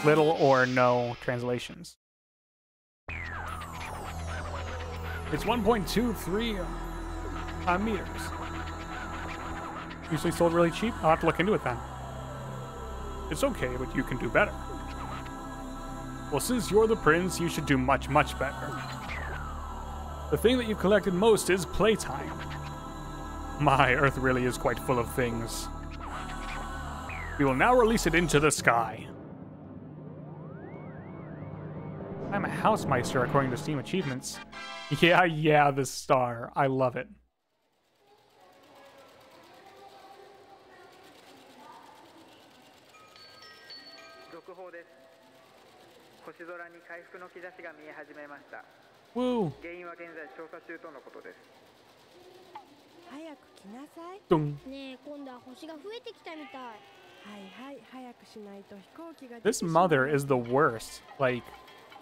[SPEAKER 1] little or no translations. It's 1.23 meters. Usually sold really cheap. I'll have to look into it then. It's okay, but you can do better. Well, since you're the prince, you should do much, much better. The thing that you've collected most is playtime. My Earth really is quite full of things. We will now release it into the sky. I'm a housemeister according to Steam achievements. Yeah, yeah, the star. I love it.
[SPEAKER 3] 星空に回復の兆しが見え始めました
[SPEAKER 1] Woo!
[SPEAKER 3] 原因は現在調査中とのことです
[SPEAKER 2] 早く来なさい
[SPEAKER 1] Dung.
[SPEAKER 4] ねえ今度は星が増えてきたみたい
[SPEAKER 2] はいはい早くしないと飛行機が出て
[SPEAKER 1] This
[SPEAKER 2] しまう
[SPEAKER 1] mother is the worst. Like,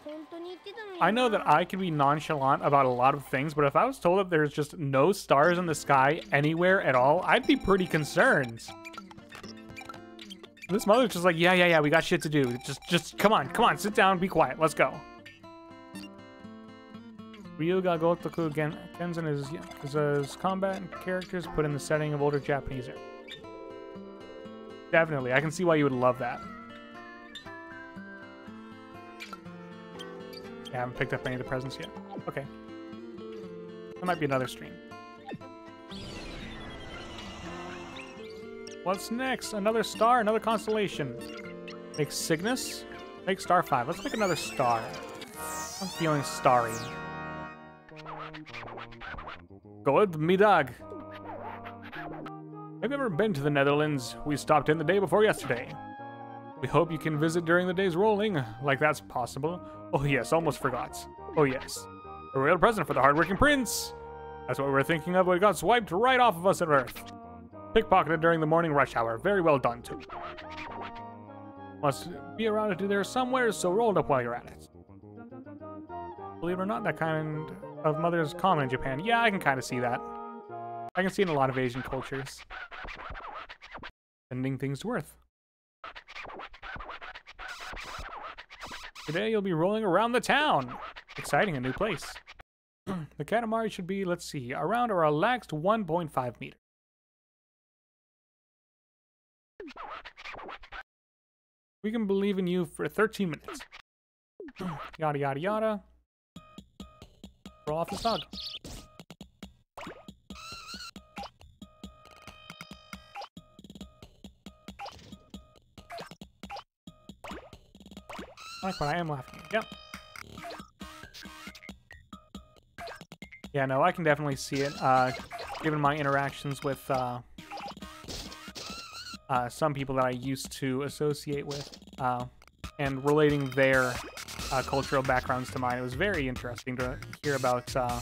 [SPEAKER 4] 本当に言ってたのに
[SPEAKER 1] I know that I can be nonchalant about a lot of things, but if I was told that there's just no stars in the sky anywhere at all, I'd be pretty concerned. This mother's just like, yeah, yeah, yeah, we got shit to do. Just, just come on, come on, sit down, be quiet, let's go. Ryuga Gotoku Gen- Kenzan is, is his combat characters put in the setting of older Japanese. Definitely, I can see why you would love that. Yeah, I haven't picked up any of the presents yet. Okay. That might be another stream. What's next? Another star, another constellation. Make Cygnus. Make star 5. Let's make another star. I'm feeling starry. Good, me dog. Have you ever been to the Netherlands? We stopped in the day before yesterday. We hope you can visit during the day's rolling, like that's possible. Oh yes, almost forgot. Oh yes. A real present for the hardworking prince! That's what we were thinking of, but it got swiped right off of us at Earth. Pickpocketed during the morning rush hour. Very well done, too. Must be around it there somewhere, so roll it up while you're at it. Believe it or not, that kind of mother is common in Japan. Yeah, I can kind of see that. I can see in a lot of Asian cultures. Sending things to Earth. Today you'll be rolling around the town. Exciting, a new place. the Katamari should be, let's see, around a relaxed 1.5 meter. We can believe in you for 13 minutes. yada yada yada. Roll off the dog. I like what I am laughing at. Yep. Yeah, no, I can definitely see it. Uh, given my interactions with uh, uh, some people that I used to associate with, uh, and relating their uh, cultural backgrounds to mine, it was very interesting to hear about uh,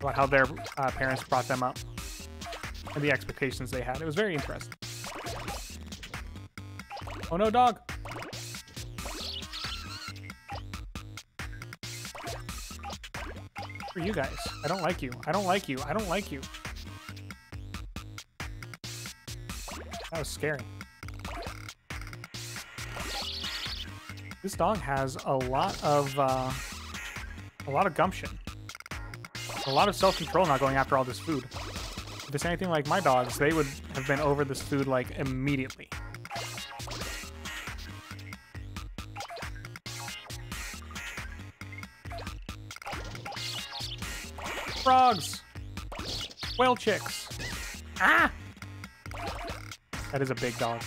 [SPEAKER 1] about how their uh, parents brought them up and the expectations they had. It was very interesting. Oh no, dog! For you guys, I don't like you. I don't like you. I don't like you. Was scary. This dog has a lot of uh, a lot of gumption, a lot of self-control, not going after all this food. If it's anything like my dogs, they would have been over this food like immediately. Frogs! Whale chicks! Ah! That is a big dog.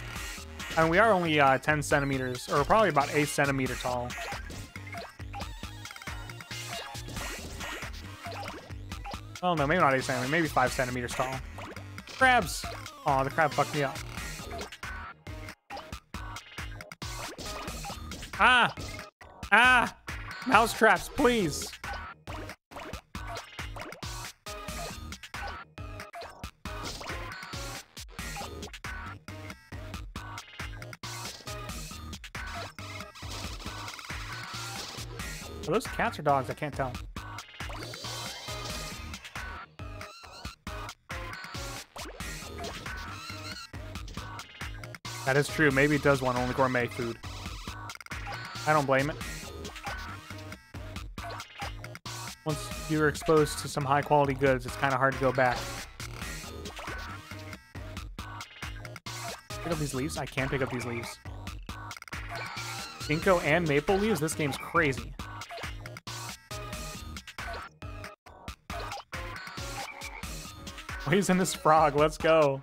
[SPEAKER 1] And we are only uh, 10 centimeters, or probably about 8 centimeter tall. Oh no, maybe not 8 centimeters, maybe 5 centimeters tall. Crabs! Aw, the crab fucked me up. Ah! Ah! Mouse traps, please! Those cats or dogs? I can't tell. That is true. Maybe it does want only gourmet food. I don't blame it. Once you're exposed to some high quality goods, it's kind of hard to go back. Pick up these leaves? I can't pick up these leaves. Ginkgo and maple leaves? This game's crazy. He's in this frog. Let's go.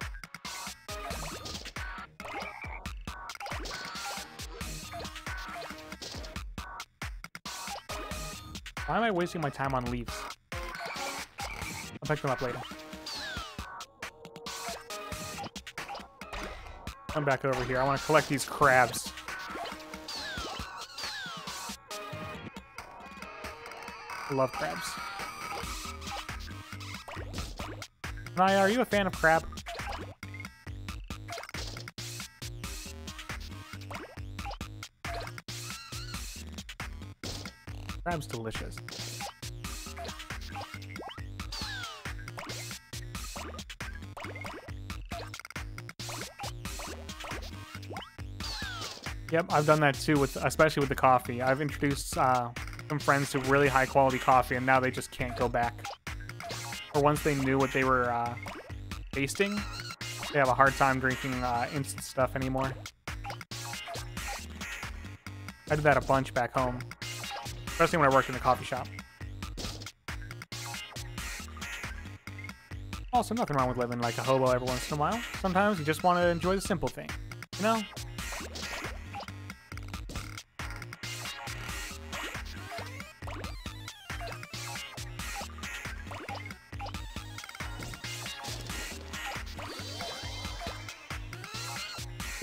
[SPEAKER 1] Why am I wasting my time on leaves? I'll pick them up later. Come back over here. I want to collect these crabs. I love crabs. Naya, are you a fan of crab? Crab's delicious. Yep, I've done that too, with especially with the coffee. I've introduced uh, some friends to really high quality coffee, and now they just can't go back. Or once they knew what they were uh, tasting, they have a hard time drinking uh, instant stuff anymore. I did that a bunch back home, especially when I worked in the coffee shop. Also, nothing wrong with living like a hobo every once in a while. Sometimes you just want to enjoy the simple thing, you know?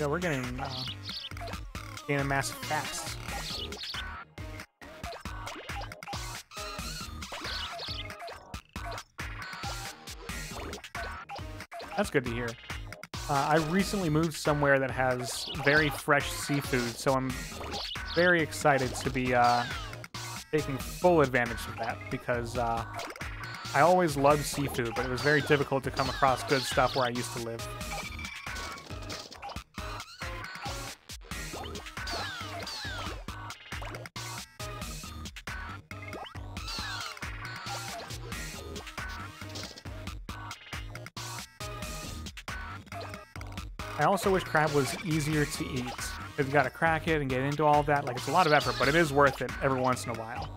[SPEAKER 1] Yeah, we're getting uh, gaining mass fast. That's good to hear. Uh, I recently moved somewhere that has very fresh seafood, so I'm very excited to be uh, taking full advantage of that because uh, I always loved seafood, but it was very difficult to come across good stuff where I used to live. Also wish crab was easier to eat. Because you gotta crack it and get into all of that. Like, it's a lot of effort, but it is worth it every once in a while.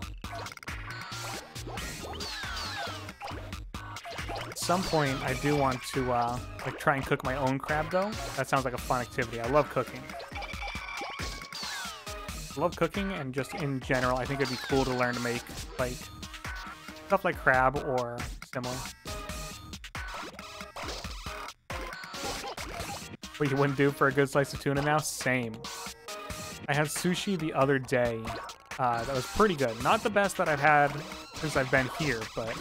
[SPEAKER 1] At some point, I do want to, uh, like, try and cook my own crab, though. That sounds like a fun activity. I love cooking. I love cooking, and just in general, I think it'd be cool to learn to make, like, stuff like crab or similar. What you wouldn't do for a good slice of tuna now? Same. I had sushi the other day. Uh, that was pretty good. Not the best that I've had since I've been here, but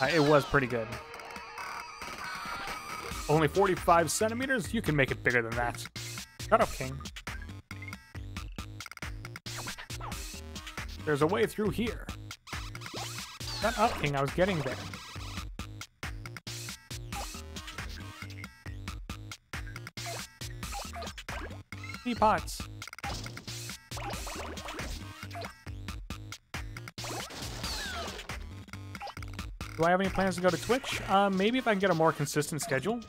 [SPEAKER 1] uh, it was pretty good. Only 45 centimeters? You can make it bigger than that. Shut up, King. There's a way through here. Shut up, King. I was getting there. Do I have any plans to go to Twitch? Uh, maybe if I can get a more consistent schedule.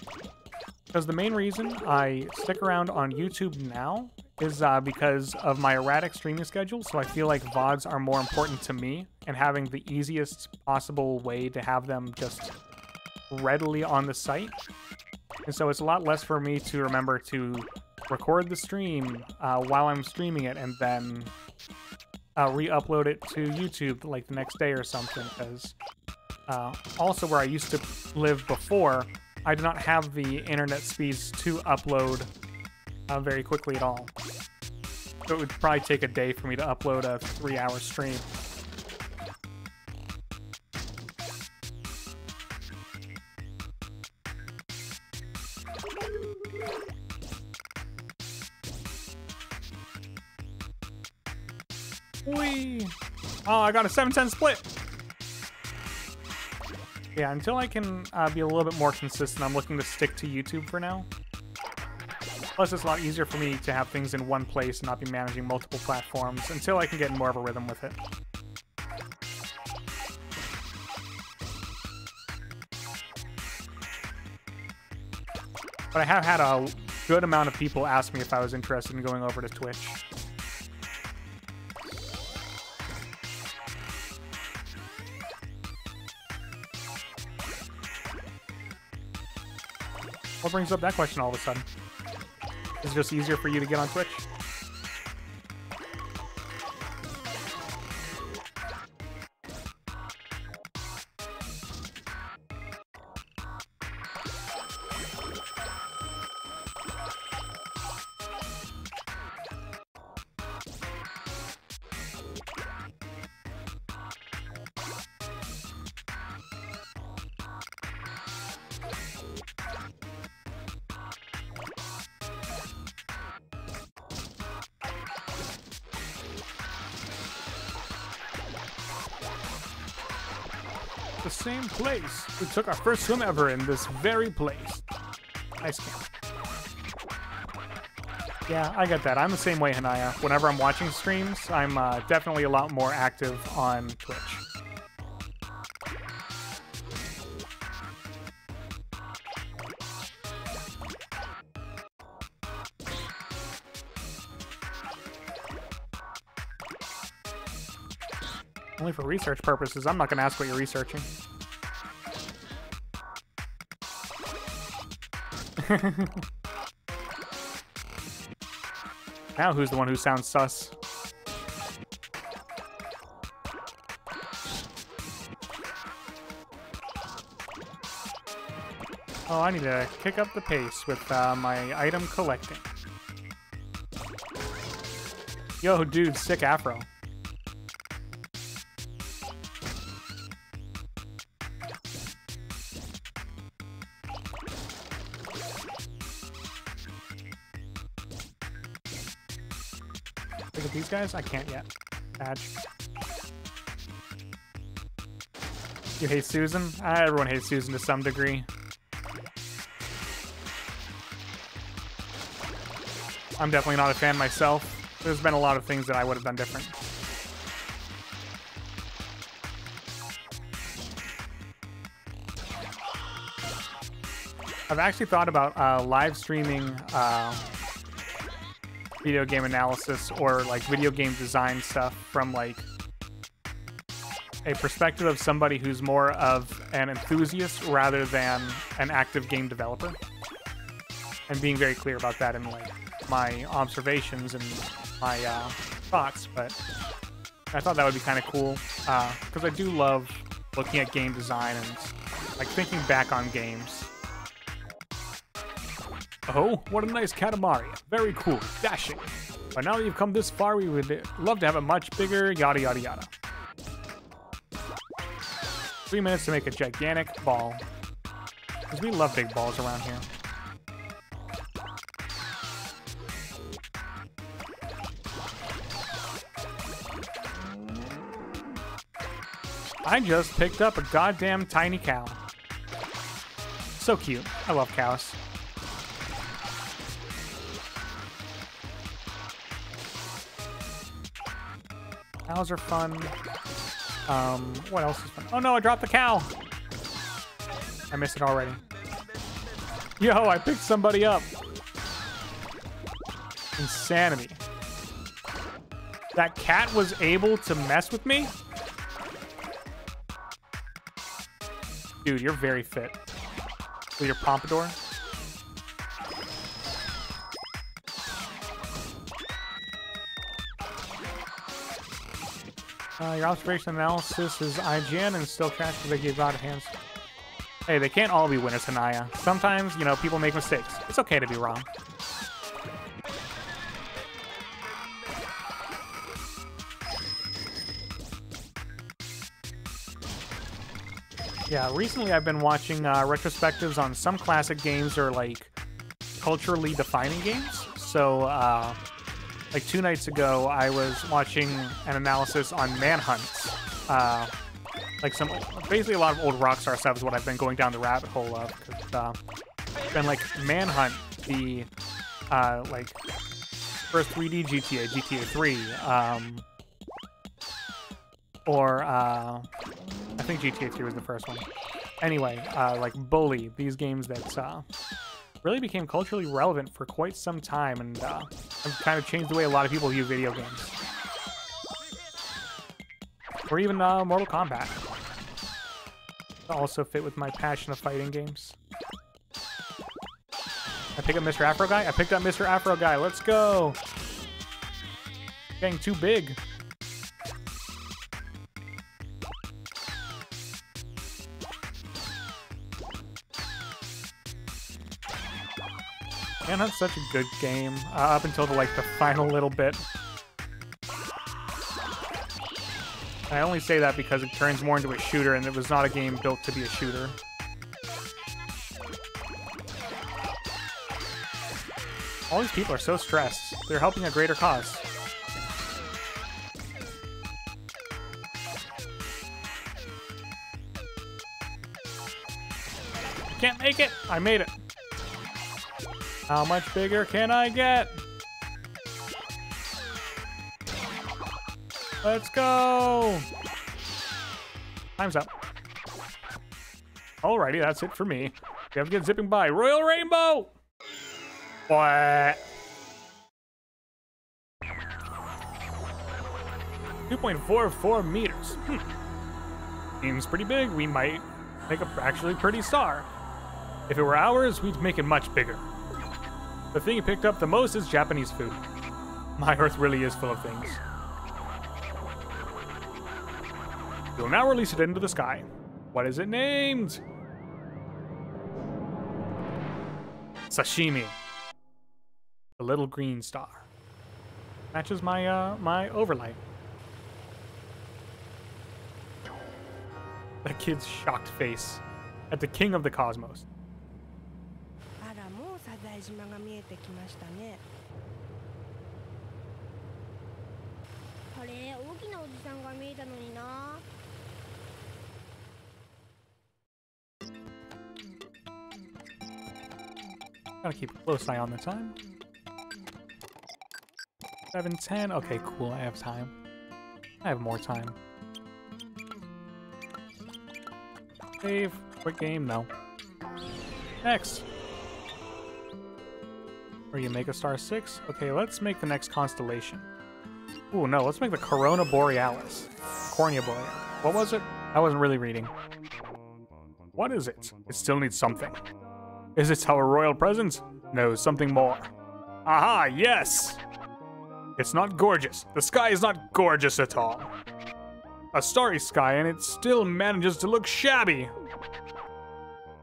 [SPEAKER 1] Because the main reason I stick around on YouTube now is uh, because of my erratic streaming schedule, so I feel like VODs are more important to me, and having the easiest possible way to have them just readily on the site. And so it's a lot less for me to remember to record the stream uh, while I'm streaming it and then uh, re-upload it to YouTube like the next day or something. Because uh, also where I used to live before, I do not have the internet speeds to upload uh, very quickly at all. So it would probably take a day for me to upload a three-hour stream. Oh, I got a 7-10 split! Yeah, until I can uh, be a little bit more consistent, I'm looking to stick to YouTube for now. Plus, it's a lot easier for me to have things in one place and not be managing multiple platforms until I can get more of a rhythm with it. But I have had a good amount of people ask me if I was interested in going over to Twitch. What brings up that question all of a sudden? Is it just easier for you to get on Twitch? Took our first swim ever in this very place. Nice camp. Yeah, I get that. I'm the same way, Hanaya. Whenever I'm watching streams, I'm uh, definitely a lot more active on Twitch. Only for research purposes. I'm not going to ask what you're researching. now who's the one who sounds sus? Oh, I need to kick up the pace with uh, my item collecting. Yo, dude, sick afro. Guys. I can't yet. Badge. You hate Susan? Uh, everyone hates Susan to some degree. I'm definitely not a fan myself. There's been a lot of things that I would have done different. I've actually thought about uh, live streaming uh, video game analysis or like video game design stuff from like a perspective of somebody who's more of an enthusiast rather than an active game developer. And being very clear about that in like my observations and my uh, thoughts, but I thought that would be kind of cool because I do love looking at game design and like thinking back on games. Oh, what a nice Katamari. Very cool, dashing. But now that you've come this far, we would love to have a much bigger yada yada yada. Three minutes to make a gigantic ball. Because we love big balls around here. I just picked up a goddamn tiny cow. So cute. I love cows. Cows are fun. Um, what else is fun? Oh no, I dropped the cow! I missed it already. Yo, I picked somebody up. Insanity. That cat was able to mess with me? Dude, you're very fit. With your pompadour. Uh, your observation analysis is IGN and still trash because they gave out of hands. Hey, they can't all be winners, Hanaya. Sometimes, you know, people make mistakes. It's okay to be wrong. Yeah, recently I've been watching uh, retrospectives on some classic games or like culturally defining games. So, uh, like two nights ago, I was watching an analysis on Manhunt. Uh, like some, basically a lot of old Rockstar stuff is what I've been going down the rabbit hole of. Cause, uh, been like Manhunt, the uh, like first 3D GTA, GTA 3, um, or uh, I think GTA 3 was the first one. Anyway, uh, like Bully, these games that uh, really became culturally relevant for quite some time and uh, kind of changed the way a lot of people view video games. Or even uh, Mortal Kombat. Also fit with my passion of fighting games. I pick up Mr. Afro Guy? I picked up Mr. Afro Guy. Let's go! Getting too big. Manhunt's such a good game, uh, up until the, like the final little bit. I only say that because it turns more into a shooter, and it was not a game built to be a shooter. All these people are so stressed. They're helping a greater cause. Can't make it! I made it. How much bigger can I get? Let's go! Time's up. Alrighty, that's it for me. We have to get zipping by. Royal Rainbow! What? 2.44 meters. Hmm. Seems pretty big. We might make a actually pretty star. If it were ours, we'd make it much bigger. The thing he picked up the most is Japanese food. My Earth really is full of things. We'll now release it into the sky. What is it named? Sashimi. The little green star. Matches my uh my overlay. That kid's shocked face at the king of the cosmos.
[SPEAKER 2] あらもうサザエ島が見えてきましたね
[SPEAKER 4] あれ大きなおじさんが見えたのにな
[SPEAKER 1] Gotta keep a close eye on the time. 710. Okay, cool. I have time. I have more time. Save. Quick game? No. Next. Or you make a star 6? Okay, let's make the next constellation. Ooh, no. Let's make the Corona Borealis. Cornea Borealis. What was it? I wasn't really reading. What is it? It still needs something. Is it our royal presence? No, something more. Aha, yes! It's not gorgeous. The sky is not gorgeous at all. A starry sky, and it still manages to look shabby.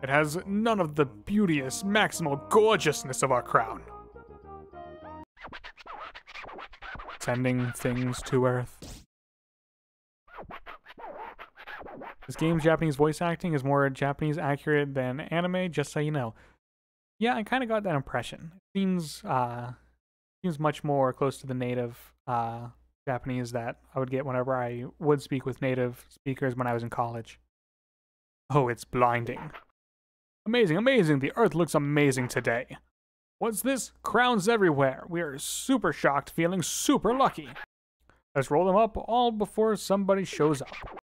[SPEAKER 1] It has none of the beauteous, maximal gorgeousness of our crown. Sending things to Earth. This game's Japanese voice acting is more Japanese accurate than anime, just so you know. Yeah, I kind of got that impression. It seems uh seems much more close to the native uh Japanese that I would get whenever I would speak with native speakers when I was in college. Oh, it's blinding. Amazing, amazing. The earth looks amazing today. What's this? Crowns everywhere. We are super shocked, feeling super lucky. Let's roll them up all before somebody shows up.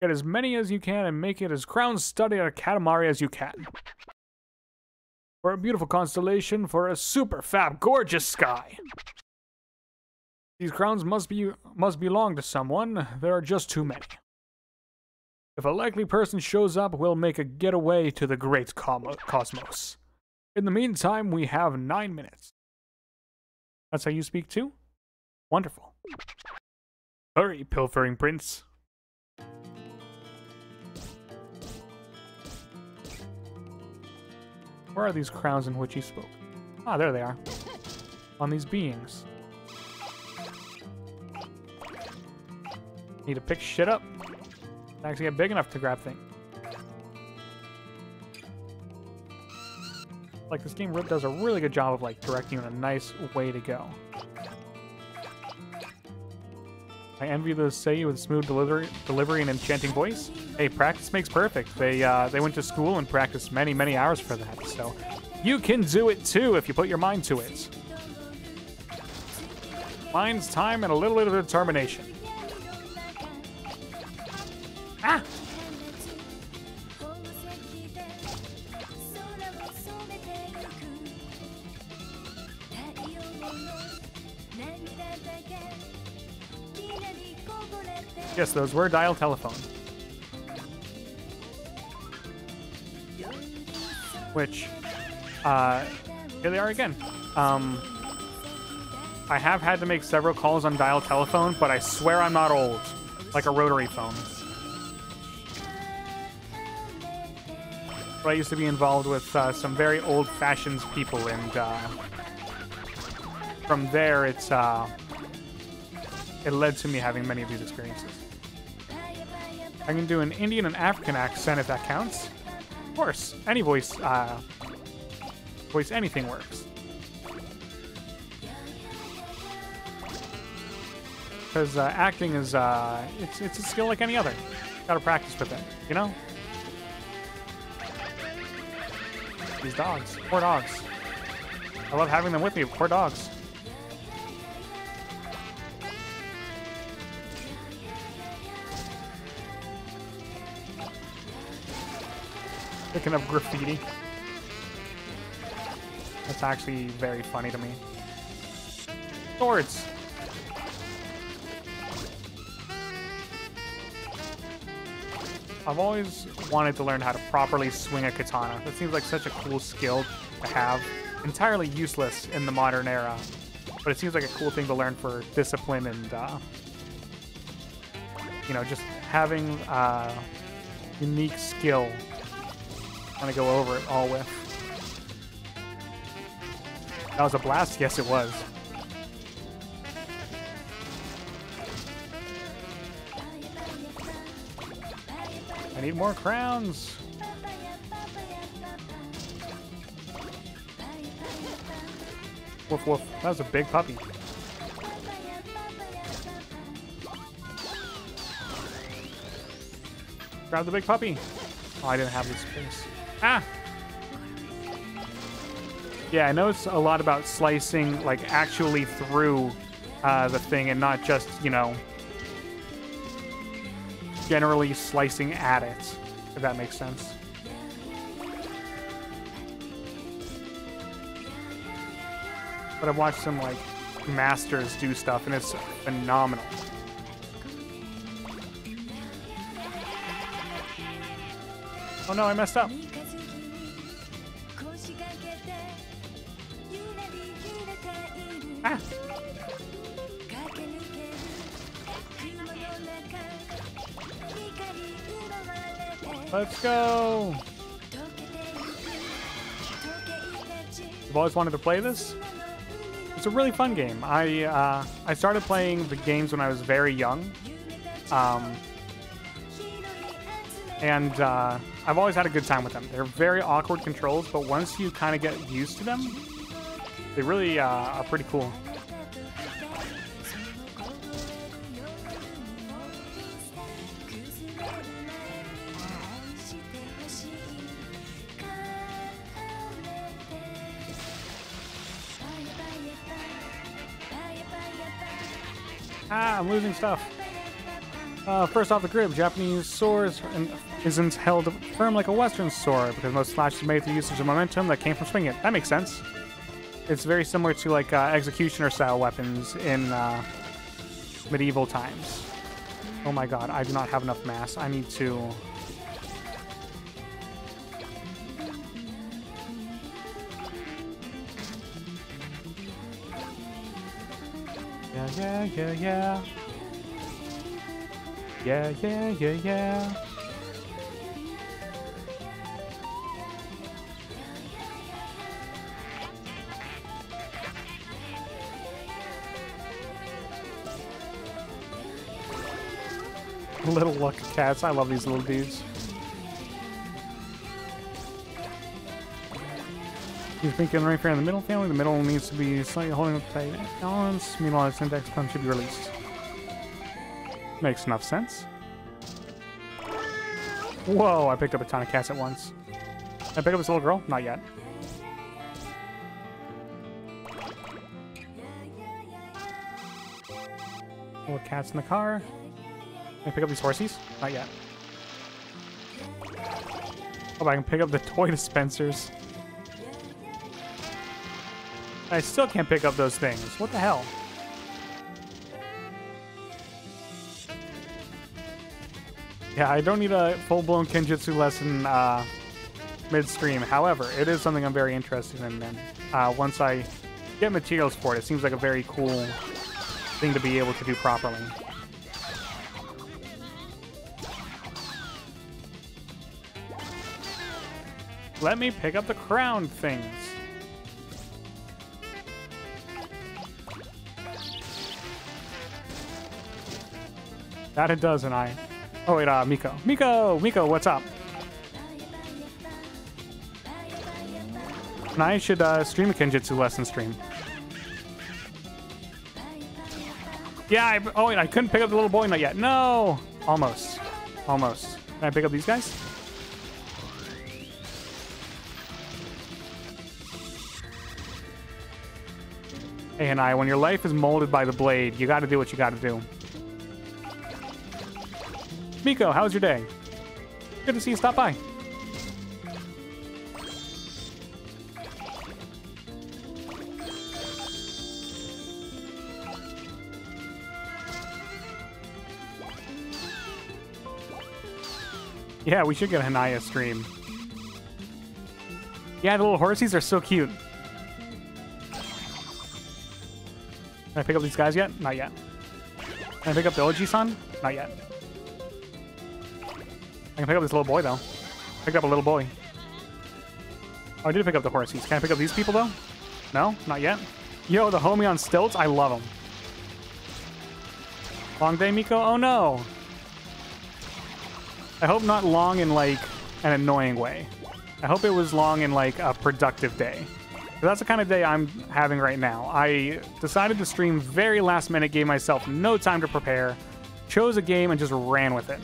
[SPEAKER 1] Get as many as you can and make it as crown studded a Katamari as you can. For a beautiful constellation, for a super fab, gorgeous sky. These crowns must be must belong to someone. There are just too many. If a likely person shows up, we'll make a getaway to the great cosmos. In the meantime, we have nine minutes. That's how you speak too? Wonderful. Hurry, pilfering prince. Where are these crowns in which he spoke? Ah, there they are. On these beings. Need to pick shit up. Actually get big enough to grab things. Like, this game does a really good job of, like, directing you in a nice way to go. I envy the Sei with smooth delivery, delivery and enchanting voice. Hey, practice makes perfect. They uh, they went to school and practiced many, many hours for that. So you can do it too if you put your mind to it. Mind's time and a little bit of determination. Those were dial telephones. Which, uh, here they are again. Um, I have had to make several calls on dial telephone, but I swear I'm not old. Like a rotary phone. But I used to be involved with uh, some very old-fashioned people, and uh, from there, it's uh, it led to me having many of these experiences. I can do an Indian and African accent if that counts. Of course, any voice, uh, voice anything works. Because uh, acting is, uh, it's, it's a skill like any other. Gotta practice with it, you know? These dogs. Poor dogs. I love having them with me. Poor dogs. Picking up graffiti. That's actually very funny to me. Swords! I've always wanted to learn how to properly swing a katana. That seems like such a cool skill to have. Entirely useless in the modern era, but it seems like a cool thing to learn for discipline and, uh, you know, just having uh, unique skill kind of go over it all with. That was a blast? Yes, it was. I need more crowns. Woof woof. That was a big puppy. Grab the big puppy. Oh, I didn't have the space. Ah! Yeah, I know it's a lot about slicing, like, actually through uh, the thing and not just, you know, generally slicing at it, if that makes sense. But I've watched some, like, masters do stuff, and it's phenomenal. Oh no, I messed up. Let's go. I've always wanted to play this. It's a really fun game. I uh, I started playing the games when I was very young, um, and uh, I've always had a good time with them. They're very awkward controls, but once you kind of get used to them, they really uh, are pretty cool. Ah, I'm losing stuff. Uh, first off the grip, Japanese swords isn't held firm like a Western sword because most slash is made through usage of momentum that came from swinging it. That makes sense. It's very similar to like uh, executioner style weapons in uh, medieval times. Oh my god, I do not have enough mass. I need to. Yeah, yeah, yeah, yeah. Yeah, yeah, yeah. Little lucky cats. I love these little dudes. He's the right fair in the middle family. The middle needs to be slightly holding up tight balance. Meanwhile, index pump should be released. Makes enough sense. Whoa, I picked up a ton of cats at once. I pick up this little girl? Not yet. Little cats in the car. Can I pick up these horsies? Not yet. Oh, I can pick up the toy dispensers. I still can't pick up those things. What the hell? Yeah, I don't need a full-blown Kenjutsu lesson uh, midstream. However, it is something I'm very interested in. And uh, once I get materials for it, it seems like a very cool thing to be able to do properly. Let me pick up the crown things. That it does, and I. Oh wait, uh, Miko. Miko, Miko, what's up? And I should uh, stream a Kenjutsu lesson stream. Yeah, I, oh wait, I couldn't pick up the little boy not yet. No, almost, almost. Can I pick up these guys? Hey, and I, when your life is molded by the blade, you got to do what you got to do. Miko, how's your day? Good to see you stop by. Yeah, we should get a Hanaya stream. Yeah, the little horsies are so cute. Can I pick up these guys yet? Not yet. Can I pick up the Oji-san? Not yet. I can pick up this little boy, though. Pick up a little boy. Oh, I did pick up the horsies. Can I pick up these people, though? No? Not yet? Yo, the homie on stilts? I love him. Long day, Miko? Oh, no. I hope not long in, like, an annoying way. I hope it was long in, like, a productive day. That's the kind of day I'm having right now. I decided to stream very last minute, gave myself no time to prepare, chose a game, and just ran with it.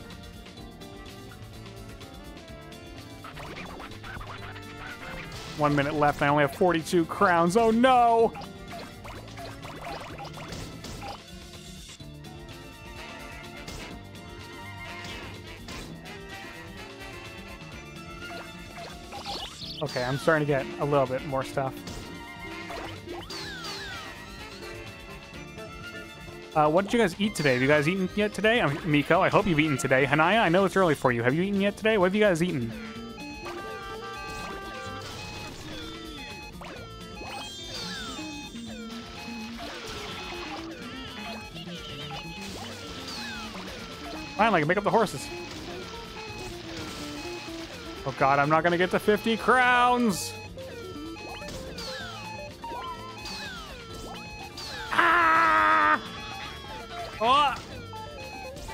[SPEAKER 1] One minute left, I only have 42 crowns. Oh no! Okay, I'm starting to get a little bit more stuff. Uh, what did you guys eat today? Have you guys eaten yet today? I'm Miko. I hope you've eaten today. Hanaya, I know it's early for you. Have you eaten yet today? What have you guys eaten? Finally, I can pick up the horses. Oh god, I'm not gonna get to 50 crowns! Ah! Oh!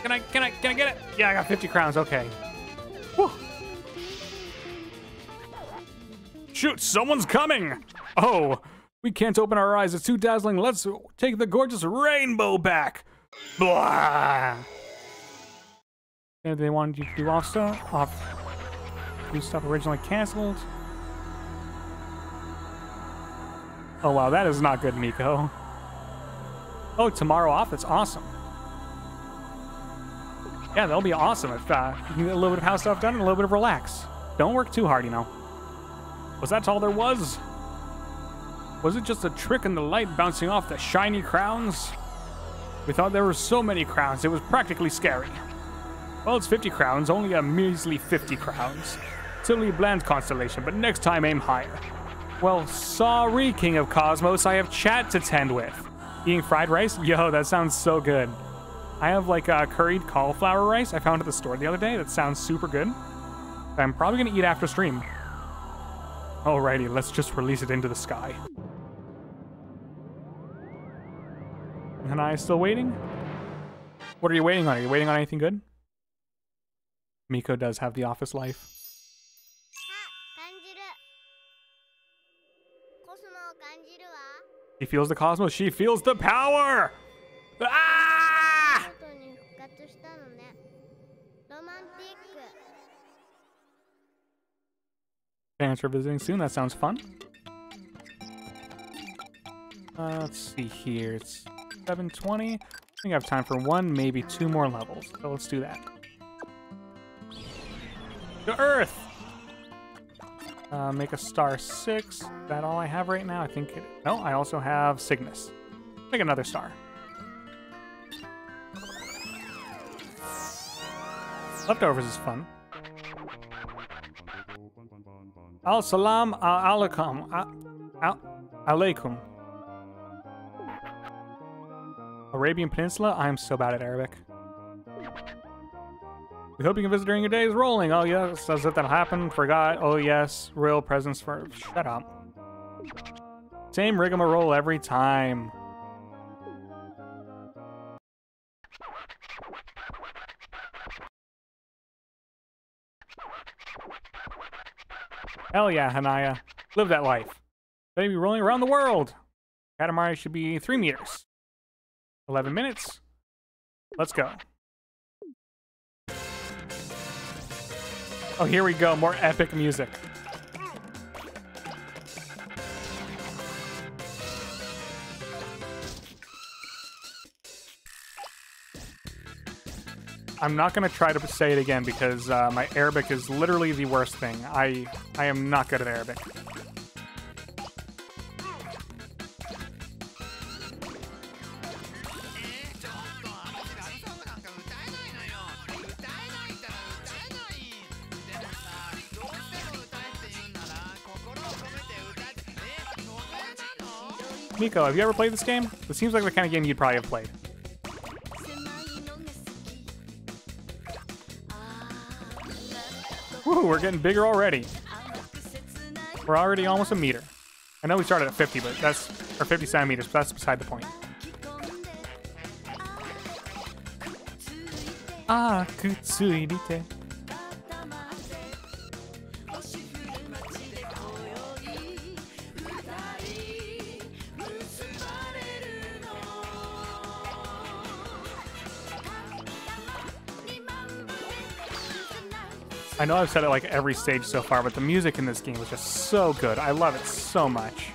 [SPEAKER 1] Can I, can I, can I get it? Yeah, I got 50 crowns, okay. Whew. Shoot, someone's coming! Oh, we can't open our eyes, it's too dazzling. Let's take the gorgeous rainbow back! Blah! They wanted you to do off stuff, off do stuff originally canceled. Oh wow, that is not good, Miko. Oh, tomorrow off? That's awesome. Yeah, that'll be awesome if uh, you can get a little bit of house stuff done and a little bit of relax. Don't work too hard, you know. Was that all there was? Was it just a trick in the light bouncing off the shiny crowns? We thought there were so many crowns, it was practically scary. Well, it's 50 crowns, only a measly 50 crowns. Silly bland constellation, but next time aim higher. Well, sorry, King of Cosmos, I have chat to tend with. Eating fried rice? Yo, that sounds so good. I have like a curried cauliflower rice I found at the store the other day that sounds super good. I'm probably gonna eat after stream. Alrighty, let's just release it into the sky. And I still waiting? What are you waiting on? Are you waiting on anything good? Miko does have the office life. She feels the cosmos. She feels the power. Ah! Parents are visiting soon. That sounds fun. Uh, let's see here. It's 720. I think I have time for one, maybe two more levels. So let's do that. To Earth! Uh, make a star six. Is that all I have right now? I think it. No, I also have Cygnus. Make another star. Leftovers is fun. Al salam al alaikum. Al alaikum. Arabian Peninsula? I am so bad at Arabic. We hope you can visit during your days rolling. Oh, yes. Does that happen? Forgot. Oh, yes. Royal presence for. Shut up. Same rigmarole every time. Hell yeah, Hanaya. Live that life. They be rolling around the world. Katamari should be 3 meters. 11 minutes. Let's go. Oh, here we go. More epic music. I'm not gonna try to say it again because uh, my Arabic is literally the worst thing. I I am not good at Arabic. Have you ever played this game? It seems like the kind of game you'd probably have played. Woo, we're getting bigger already. We're already almost a meter. I know we started at 50, but that's or 50 centimeters, but that's beside the point. Ah, kutsuirite. I know I've said it like every stage so far, but the music in this game was just so good. I love it so much.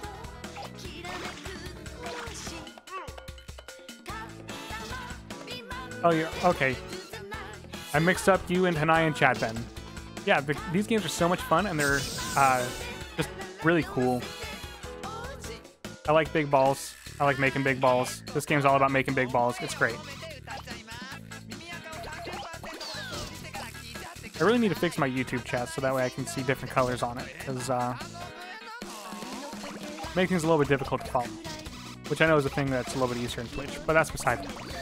[SPEAKER 1] Oh, you're okay. I mixed up you and Hanai and chat then. Yeah, the, these games are so much fun and they're uh, just really cool. I like big balls. I like making big balls. This game's all about making big balls. It's great. I really need to fix my YouTube chat so that way I can see different colors on it, because uh, making things a little bit difficult to follow. Which I know is a thing that's a little bit easier in Twitch, but that's beside the point.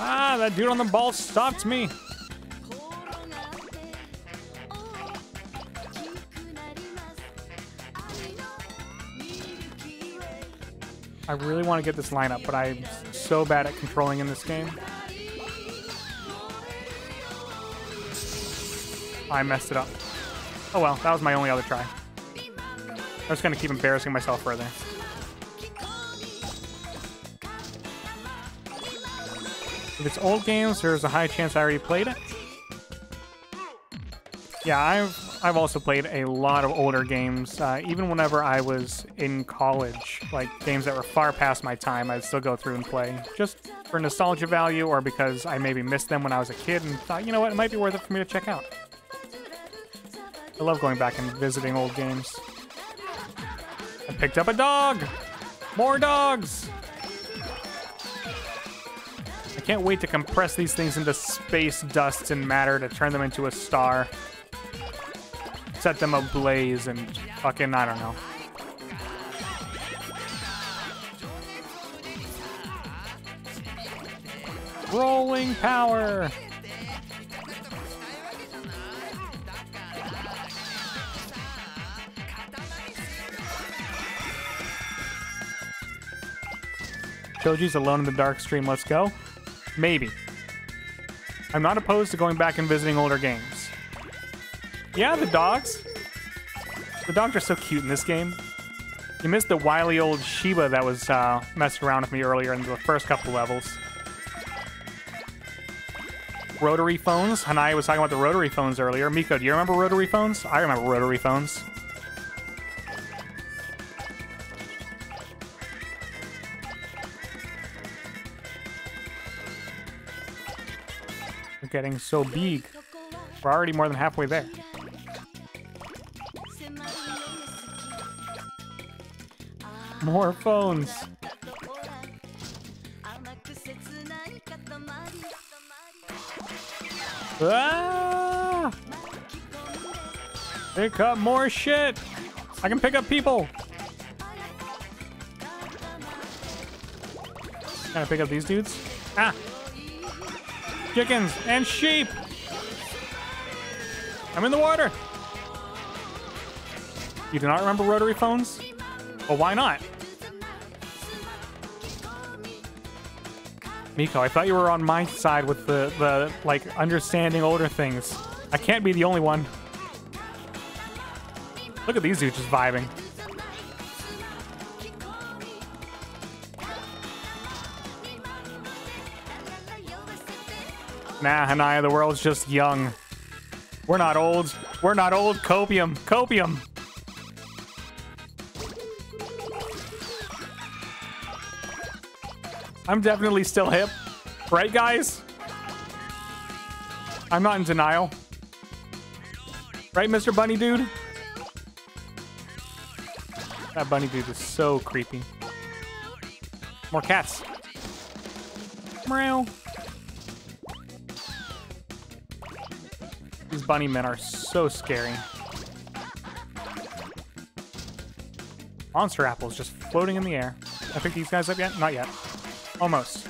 [SPEAKER 1] Ah, that dude on the ball stopped me. I really want to get this lineup, but I'm so bad at controlling in this game. I messed it up. Oh well, that was my only other try. I'm just gonna keep embarrassing myself further. If it's old games, there's a high chance I already played it. Yeah, I've I've also played a lot of older games, uh, even whenever I was in college. Like games that were far past my time, I'd still go through and play, just for nostalgia value, or because I maybe missed them when I was a kid and thought, you know what, it might be worth it for me to check out. I love going back and visiting old games. I picked up a dog! More dogs! I can't wait to compress these things into space dust and matter to turn them into a star. Set them ablaze and fucking, I don't know. Rolling power! Shoji's alone in the dark stream. Let's go. Maybe. I'm not opposed to going back and visiting older games. Yeah, the dogs. The dogs are so cute in this game. You missed the wily old Shiba that was uh, messing around with me earlier in the first couple levels. Rotary phones. Hanai was talking about the rotary phones earlier. Miko, do you remember rotary phones? I remember rotary phones. We're getting so big. We're already more than halfway there. More phones. Ah! Pick up more shit. I can pick up people. Can I pick up these dudes? Ah! Chickens and sheep. I'm in the water. You do not remember rotary phones? Well, why not? Miko, I thought you were on my side with the, the, like, understanding older things. I can't be the only one. Look at these dudes just vibing. Nah, Hanaya, the world's just young. We're not old. We're not old. Copium. Copium. I'm definitely still hip. Right, guys? I'm not in denial. Right, Mr. Bunny Dude? That bunny dude is so creepy. More cats. Meow. These bunny men are so scary. Monster apples just floating in the air. I picked these guys up yet? Not yet. Almost.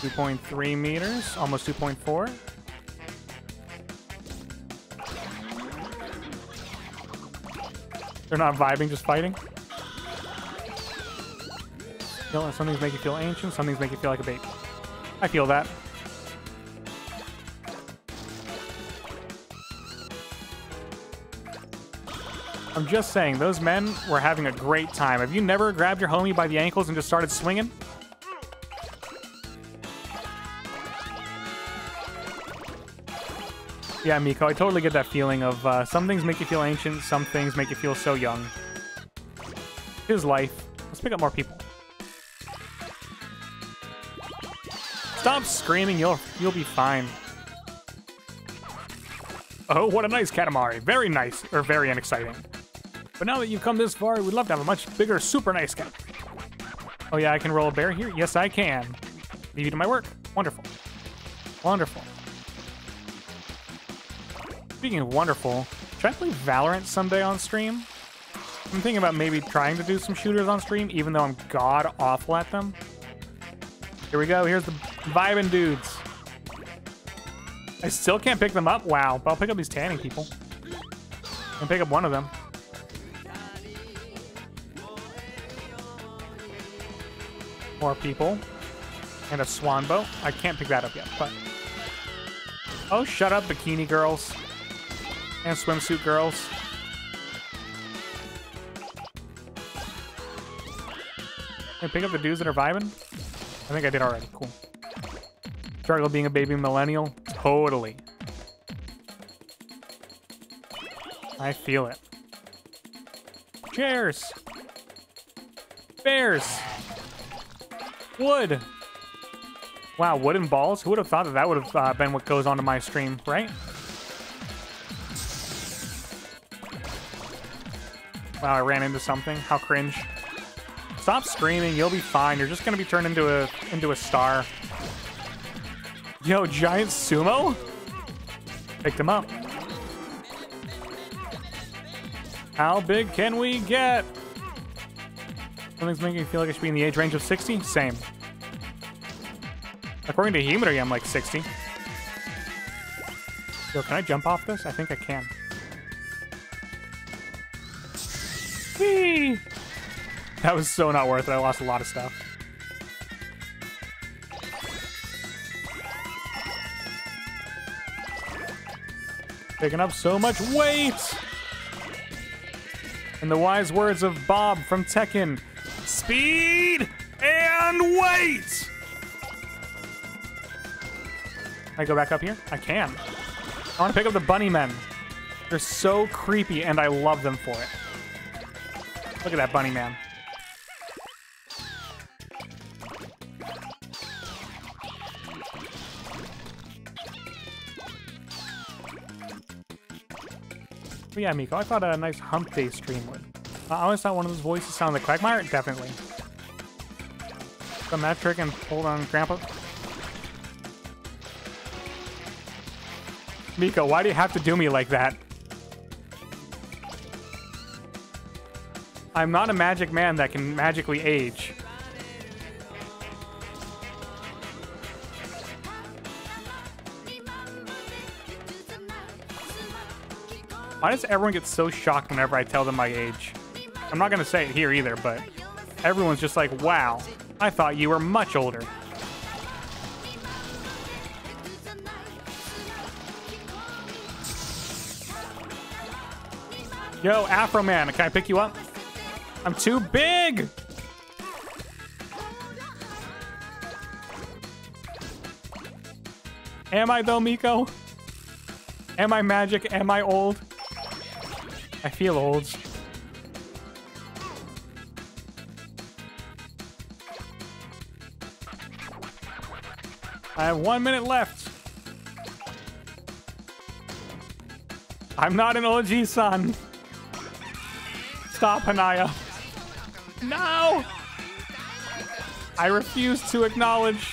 [SPEAKER 1] 2.3 meters, almost 2.4. They're not vibing, just fighting. Some things make you feel ancient, some things make you feel like a baby. I feel that. I'm just saying, those men were having a great time. Have you never grabbed your homie by the ankles and just started swinging? Yeah, Miko, I totally get that feeling of uh, some things make you feel ancient, some things make you feel so young. His life. Let's pick up more people. Stop screaming, you'll you'll be fine. Oh, what a nice Katamari. Very nice, or very unexciting. But now that you've come this far, we'd love to have a much bigger, super nice cat. Oh yeah, I can roll a bear here? Yes, I can. Leave you to my work. Wonderful. Wonderful. Speaking of wonderful, should I play Valorant someday on stream? I'm thinking about maybe trying to do some shooters on stream, even though I'm god awful at them. Here we go. Here's the vibing dudes. I still can't pick them up. Wow. But I'll pick up these tanning people. And pick up one of them. More people. And a swan boat. I can't pick that up yet, but... Oh, shut up, bikini girls. And swimsuit girls. Can I pick up the dudes that are vibing? I think I did already. Cool. Struggle being a baby millennial? Totally. I feel it. Chairs. Bears. Wood. Wow, wooden balls? Who would have thought that that would have uh, been what goes onto my stream, right? Wow, I ran into something. How cringe. Stop screaming. You'll be fine. You're just gonna be turned into a into a star. Yo, giant sumo? Picked him up. How big can we get? Something's making me feel like I should be in the age range of 60? Same. According to Himari, I'm like 60. Yo, can I jump off this? I think I can. Whee! That was so not worth it. I lost a lot of stuff. Picking up so much weight! In the wise words of Bob from Tekken, speed and weight! I go back up here? I can. I want to pick up the bunny men. They're so creepy, and I love them for it. Look at that bunny man. But yeah, Miko, I thought a nice hump day stream would. Uh, I always thought one of those voices sounded like Quagmire. Definitely. The trick and hold on, Grandpa. Miko, why do you have to do me like that? I'm not a magic man that can magically age. Why does everyone get so shocked whenever I tell them my age? I'm not gonna say it here either, but everyone's just like, wow, I thought you were much older. Yo, Afro Man, can I pick you up? I'm too big! Am I though, Miko? Am I magic? Am I old? I feel old. I have one minute left. I'm not an OG son. Stop, Hanaya. No! I refuse to acknowledge.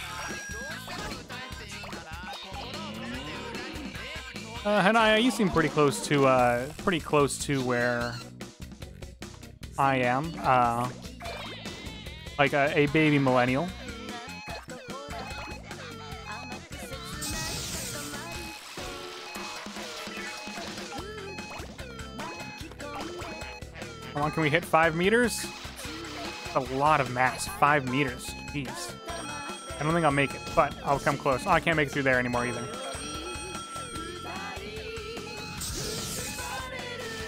[SPEAKER 1] Uh, Hanaya, you seem pretty close to, uh, pretty close to where I am. Uh, like a, a baby millennial. Come on, can we hit five meters? a lot of mass. Five meters. Jeez. I don't think I'll make it, but I'll come close. Oh, I can't make it through there anymore either.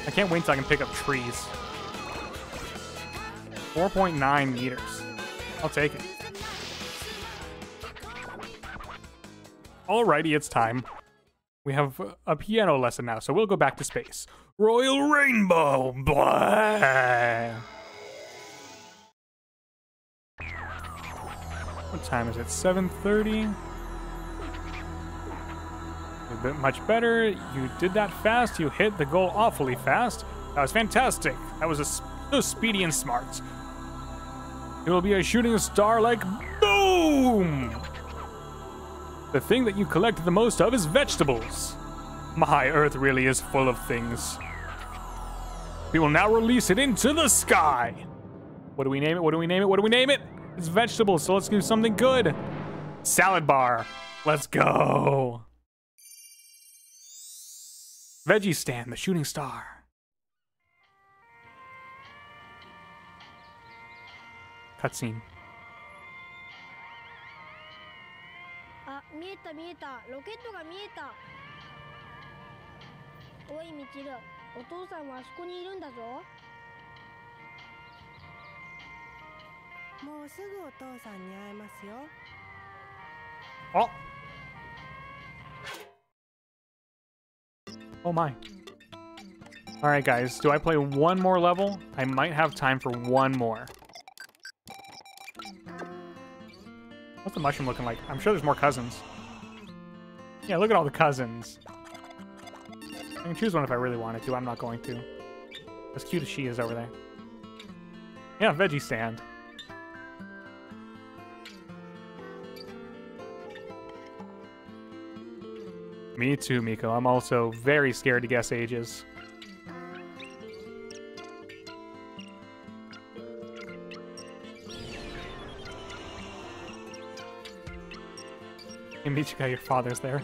[SPEAKER 1] I can't wait until I can pick up trees. 4.9 meters. I'll take it. Alrighty, it's time. We have a piano lesson now, so we'll go back to space. Royal Rainbow! Blah! What time is it? 7.30? A bit much better. You did that fast. You hit the goal awfully fast. That was fantastic. That was a, so speedy and smart. It will be a shooting star like boom! The thing that you collect the most of is vegetables. My Earth really is full of things. We will now release it into the sky. What do we name it? What do we name it? What do we name it? It's vegetables, so let's do something good. Salad bar. Let's go. Veggie stand, the shooting star. Cutscene.
[SPEAKER 4] あ見えた見えたロケットが見えた おいみちるお父さんはあそこにいるんだぞ
[SPEAKER 2] もうすぐお父さんに会えますよ
[SPEAKER 1] Oh. Oh my. Alright, guys. Do I play one more level? I might have time for one more. What's the mushroom looking like? I'm sure there's more cousins. Yeah, look at all the cousins. I can choose one if I really wanted to. I'm not going to. As cute as she is over there. Yeah, veggie stand. Me too, Miko. I'm also very scared to guess ages. Hey, Michiru, your father's there.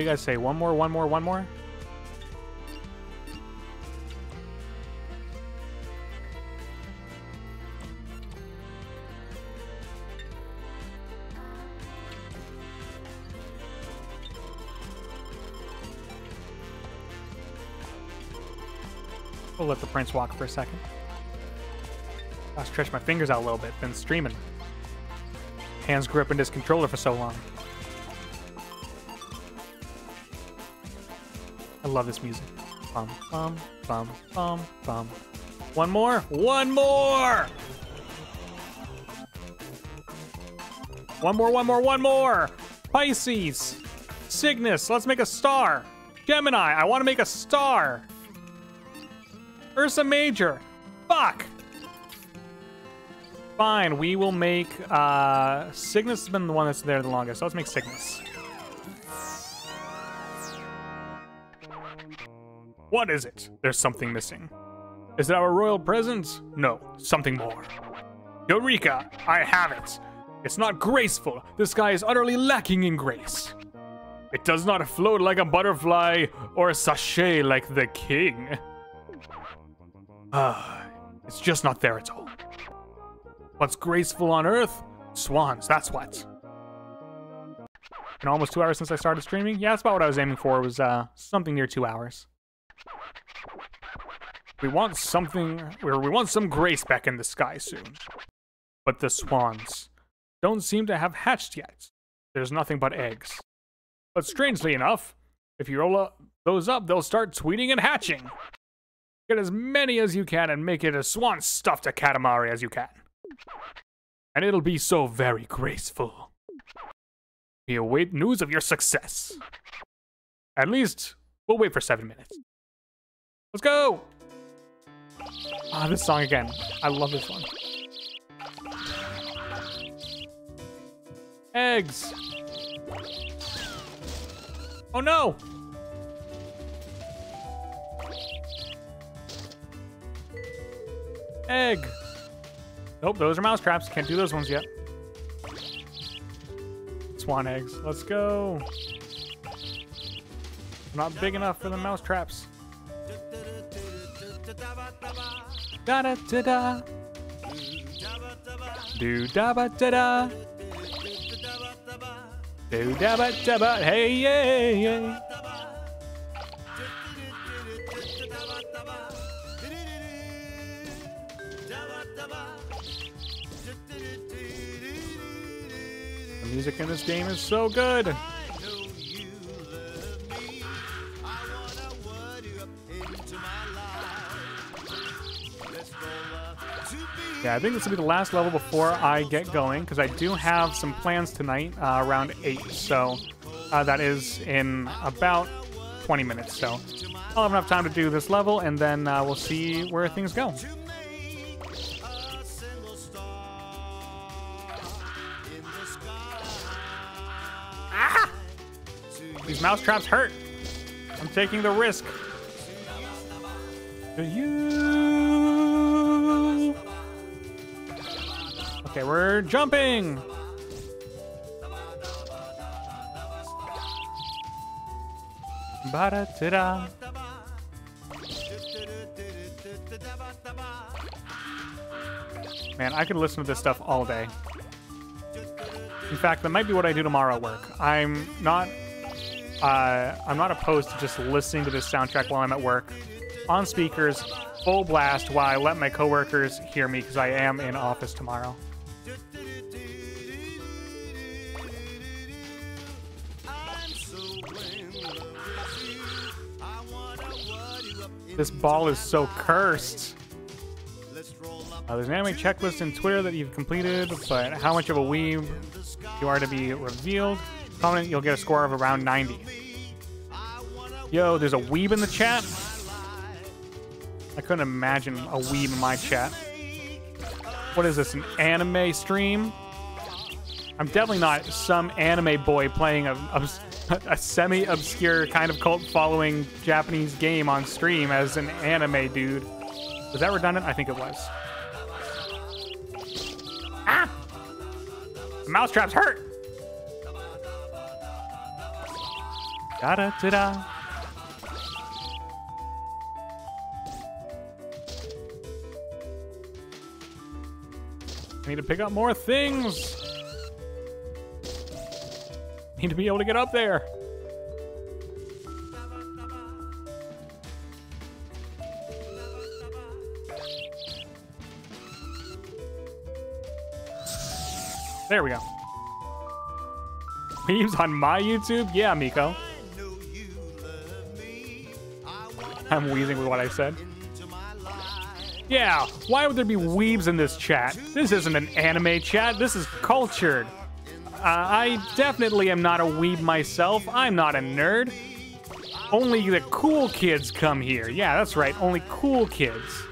[SPEAKER 1] Do you guys say? One more, one more, one more? We'll let the prince walk for a second. I'll stretch my fingers out a little bit, been streaming. Hands gripping this controller for so long. I love this music. Bum, bum, bum, bum, bum. One more? One more! One more, one more, one more! Pisces! Cygnus, let's make a star! Gemini, I want to make a star! Ursa Major! Fuck! Fine, we will make, uh, Cygnus has been the one that's there the longest, so let's make Cygnus. What is it? There's something missing. Is it our royal presence? No, something more. Eureka! I have it! It's not graceful. This guy is utterly lacking in grace. It does not float like a butterfly or a sachet like the king. Ah, it's just not there at all. What's graceful on Earth? Swans, that's what. Been almost two hours since I started streaming? Yeah, that's about what I was aiming for. Was uh, something near two hours. We want something, or we want some grace back in the sky soon. But the swans don't seem to have hatched yet. There's nothing but eggs. But strangely enough, if you roll up those up, they'll start tweeting and hatching. Get as many as you can and make it as swan stuffed a katamari as you can. And it'll be so very graceful. We await news of your success. At least, we'll wait for seven minutes. Let's go! Ah, this song again. I love this one. Eggs! Oh no! Egg! Nope, those are mouse traps. Can't do those ones yet. Swan eggs. Let's go. Not big enough for the mouse traps. Da da da da. Do da ba da da. Do da ba da ba. Hey, yeah, yeah. The music in this game is so good. Yeah, I think this will be the last level before I get going, because I do have some plans tonight uh, around 8, so uh, that is in about 20 minutes, so I'll have enough time to do this level, and then uh, we'll see where things go. Ah! These mouse traps hurt. I'm taking the risk. Do you? Okay, we're jumping. Ba-da-da-da. Man, I could listen to this stuff all day. In fact, that might be what I do tomorrow at work. I'm not uh, I'm not opposed to just listening to this soundtrack while I'm at work on speakers, full blast, while I let my coworkers hear me because I am in office tomorrow. This ball is so cursed. Uh, there's an anime checklist in Twitter that you've completed, but how much of a weeb you are to be revealed. Comment, you'll get a score of around 90. Yo, there's a weeb in the chat? I couldn't imagine a weeb in my chat. What is this, an anime stream? I'm definitely not some anime boy playing a, a, a semi-obscure kind of cult-following Japanese game on stream as an anime dude. Was that redundant? I think it was. Ah! The mousetraps hurt! Da da da da. I need to pick up more things. Need to be able to get up there. There we go. Memes on my YouTube? Yeah, Miko. I'm wheezing with what I said. Yeah, why would there be weebs in this chat? This isn't an anime chat, this is cultured. Uh, I definitely am not a weeb myself, I'm not a nerd. Only the cool kids come here. Yeah, that's right, only cool kids.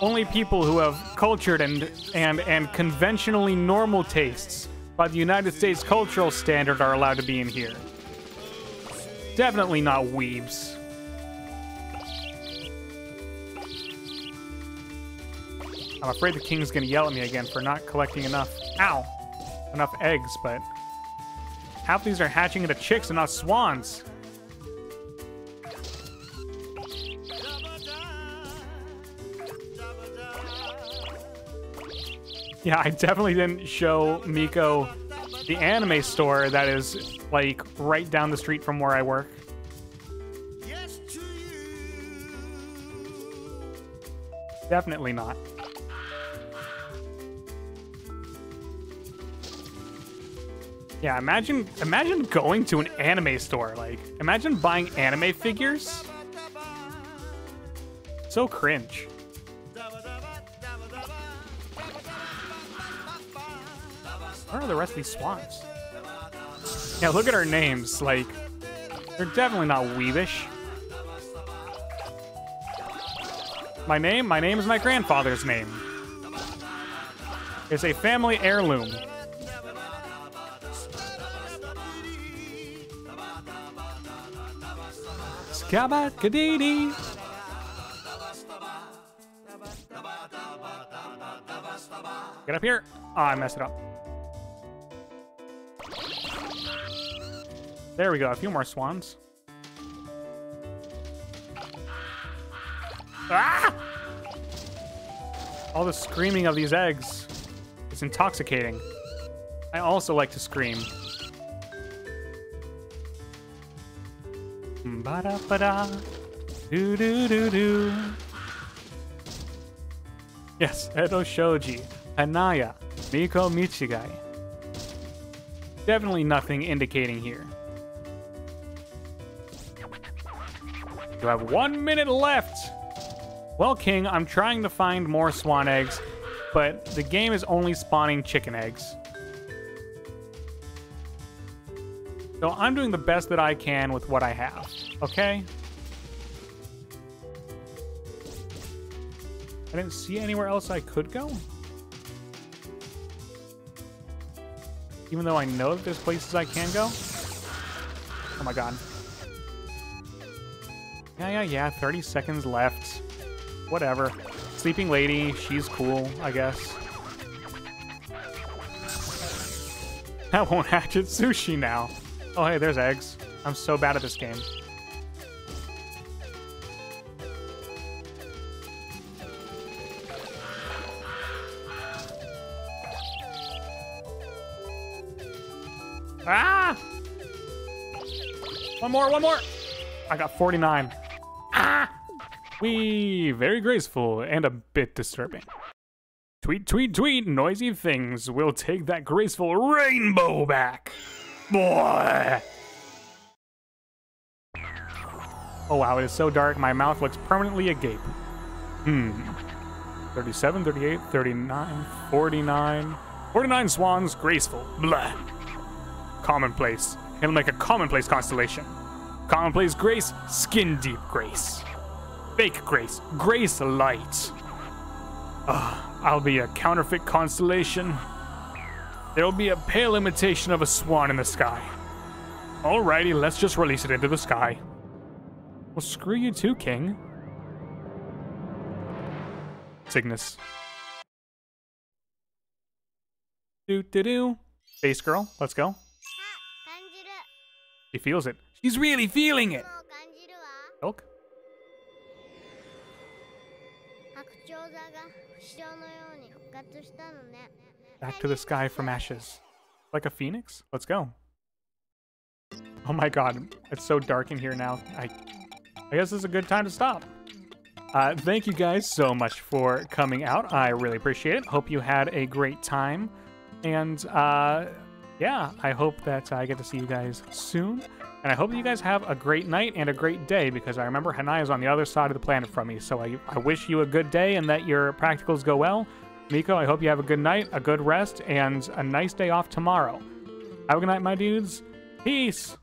[SPEAKER 1] Only people who have cultured and, and, and conventionally normal tastes by the United States cultural standard are allowed to be in here. Definitely not weebs. I'm afraid the king's gonna yell at me again for not collecting enough. Ow! Enough eggs, but half these are hatching into chicks and not swans. Yeah, I definitely didn't show Miko the anime store that is like right down the street from where I work. Definitely not. Yeah, imagine imagine going to an anime store. Like, imagine buying anime figures. So cringe. Where are the rest of these swans? Yeah, look at our names. Like, they're definitely not weebish. My name? My name is my grandfather's name. It's a family heirloom. Skaba Kadidi. Get up here. Oh, I messed it up. There we go. A few more swans. Ah! All the screaming of these eggs. It's intoxicating. I also like to scream. Ba da ba da Do do do do. Yes, Edo Shoji, Hanaya, Miko Michigai. Definitely nothing indicating here. You have one minute left. Well, King, I'm trying to find more swan eggs, but the game is only spawning chicken eggs. So I'm doing the best that I can with what I have, okay? I didn't see anywhere else I could go. Even though I know that there's places I can go. Oh my god. Yeah, yeah, yeah, 30 seconds left. Whatever. Sleeping lady, she's cool, I guess. That won't hatch at sushi now. Oh, hey, there's eggs. I'm so bad at this game. Ah! One more, one more. I got 49. Ah! We very graceful and a bit disturbing. Tweet, tweet, tweet, noisy things. We'll take that graceful rainbow back. Boy. Oh wow, it is so dark. My mouth looks permanently agape. Hmm. 37, 38, 39, 49. 49 swans, graceful. Blah. Commonplace. It'll make a commonplace constellation. Commonplace grace, skin deep grace. Fake grace, grace light. Ah, I'll be a counterfeit constellation there will be a pale imitation of a swan in the sky. Alrighty, let's just release it into the sky. Well, screw you too, King. Cygnus. Do do do. Face girl, let's go. She feels it. She's really feeling it. Elk. Back to the sky from ashes. Like a phoenix? Let's go. Oh my god, it's so dark in here now. I I guess it's a good time to stop. Uh, thank you guys so much for coming out. I really appreciate it. Hope you had a great time. And uh, yeah, I hope that I get to see you guys soon. And I hope you guys have a great night and a great day because I remember Hanai is on the other side of the planet from me. So I, I wish you a good day and that your practicals go well. Miko, I hope you have a good night, a good rest, and a nice day off tomorrow. Have a good night, my dudes. Peace.